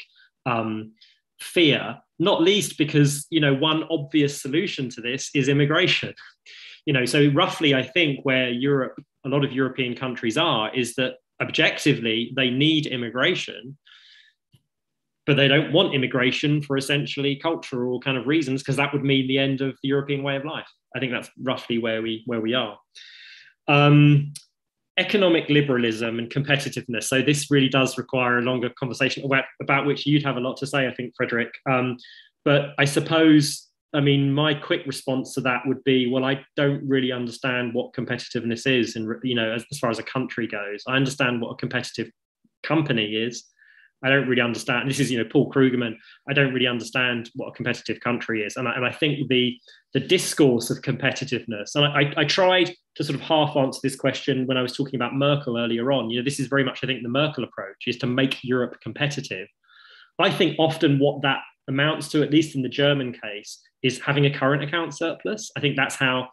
um, fear, not least because you know one obvious solution to this is immigration. You know, so roughly, I think where Europe, a lot of European countries are, is that objectively they need immigration, but they don't want immigration for essentially cultural kind of reasons because that would mean the end of the European way of life. I think that's roughly where we where we are. Um, economic liberalism and competitiveness. So this really does require a longer conversation about, about which you'd have a lot to say, I think, Fredrik. Um, but I suppose, I mean, my quick response to that would be, well, I don't really understand what competitiveness is, and you know, as, as far as a country goes, I understand what a competitive company is. I don't really understand. This is, you know, Paul Krugman. I don't really understand what a competitive country is, and I, and I think the the discourse of competitiveness. And I, I, tried to sort of half answer this question when I was talking about Merkel earlier on. You know, this is very much, I think, the Merkel approach is to make Europe competitive. I think often what that amounts to, at least in the German case, is having a current account surplus. I think that's how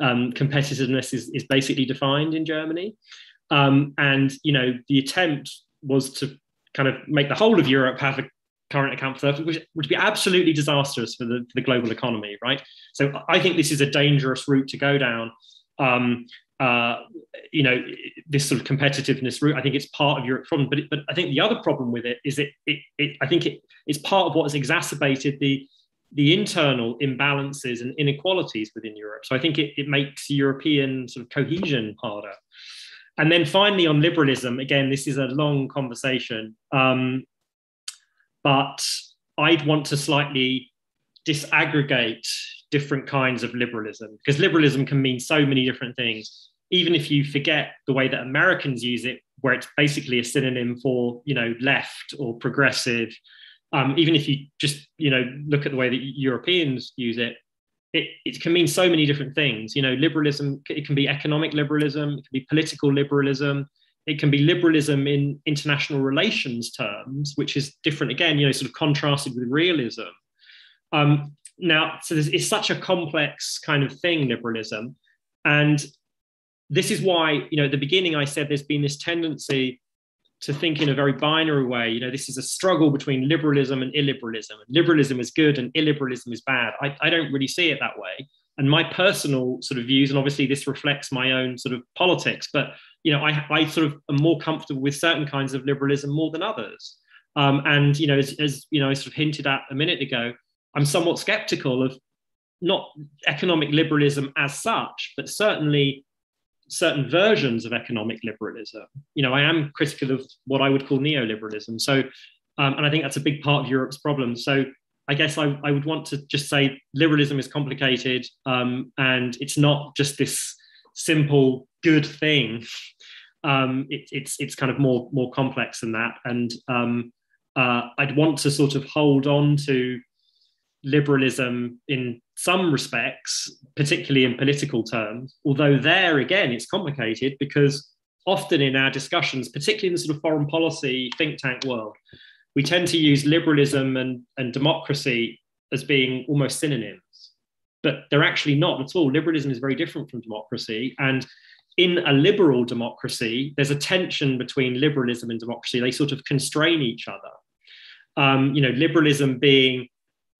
um, competitiveness is, is basically defined in Germany. Um, and, you know, the attempt was to kind of make the whole of Europe have a current account surplus, which would be absolutely disastrous for the, for the global economy, right? So I think this is a dangerous route to go down. Um, uh, you know, this sort of competitiveness route. I think it's part of Europe's problem, but it, but I think the other problem with it is it, it, it I think it, it's part of what has exacerbated the the internal imbalances and inequalities within Europe. So I think it, it makes European sort of cohesion harder. And then finally on liberalism, again, this is a long conversation. Um, but I'd want to slightly disaggregate different kinds of liberalism because liberalism can mean so many different things even if you forget the way that americans use it where it's basically a synonym for you know left or progressive um, even if you just you know look at the way that europeans use it, it it can mean so many different things you know liberalism it can be economic liberalism it can be political liberalism it can be liberalism in international relations terms, which is different again, you know, sort of contrasted with realism. Um, now, so it's such a complex kind of thing, liberalism. And this is why, you know, at the beginning I said there's been this tendency to think in a very binary way. You know, this is a struggle between liberalism and illiberalism. And liberalism is good and illiberalism is bad. I, I don't really see it that way. And my personal sort of views, and obviously this reflects my own sort of politics, but you know, I, I sort of am more comfortable with certain kinds of liberalism more than others. Um, and you know, as, as you know, I sort of hinted at a minute ago, I'm somewhat skeptical of not economic liberalism as such, but certainly certain versions of economic liberalism. You know, I am critical of what I would call neoliberalism. So, um, and I think that's a big part of Europe's problem. So, I guess I, I would want to just say liberalism is complicated um, and it's not just this simple good thing. Um, it, it's it's kind of more more complex than that, and um, uh, I'd want to sort of hold on to liberalism in some respects, particularly in political terms. Although there again, it's complicated because often in our discussions, particularly in the sort of foreign policy think tank world, we tend to use liberalism and, and democracy as being almost synonyms. But they're actually not at all. Liberalism is very different from democracy. And in a liberal democracy, there's a tension between liberalism and democracy. They sort of constrain each other. Um, you know, liberalism being,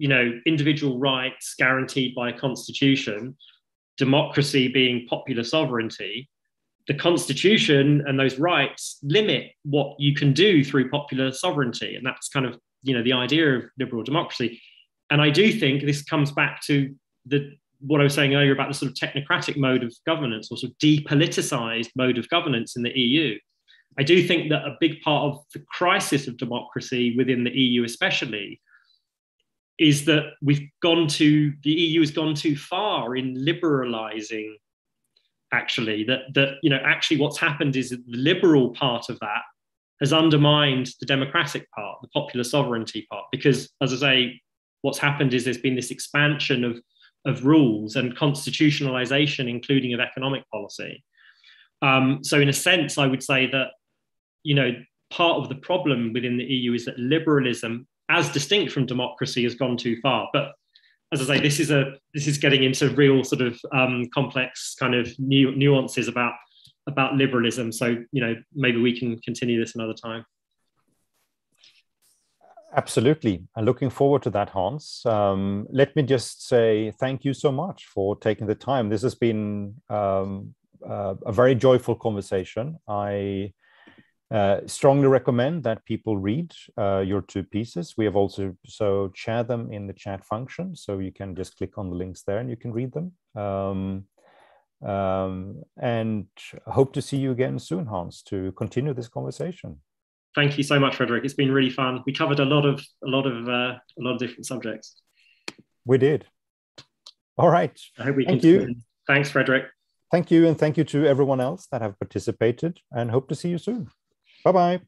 you know, individual rights guaranteed by a constitution, democracy being popular sovereignty. The constitution and those rights limit what you can do through popular sovereignty, and that's kind of you know the idea of liberal democracy. And I do think this comes back to the what I was saying earlier about the sort of technocratic mode of governance or sort of depoliticized mode of governance in the EU. I do think that a big part of the crisis of democracy within the EU, especially, is that we've gone to the EU has gone too far in liberalizing. Actually, that that you know actually what's happened is that the liberal part of that has undermined the democratic part, the popular sovereignty part, because as I say, what's happened is there's been this expansion of of rules and constitutionalization, including of economic policy. Um, so, in a sense, I would say that you know part of the problem within the EU is that liberalism, as distinct from democracy, has gone too far. But as I say, this is a this is getting into real sort of um, complex kind of nu- nuances about about liberalism. So you know maybe we can continue this another time. Absolutely. I'm looking forward to that, Hans. Um, let me just say thank you so much for taking the time. This has been um, uh, a very joyful conversation. I uh, strongly recommend that people read uh, your two pieces. We have also so share them in the chat function, so you can just click on the links there and you can read them. Um, um and hope to see you again soon, Hans, to continue this conversation thank you so much, Fredrik. It's been really fun. We covered a lot of a lot of uh, a lot of different subjects. We did. All right. I hope we thank you. Thanks, Fredrik. Thank you, and thank you to everyone else that have participated, and hope to see you soon. Bye bye.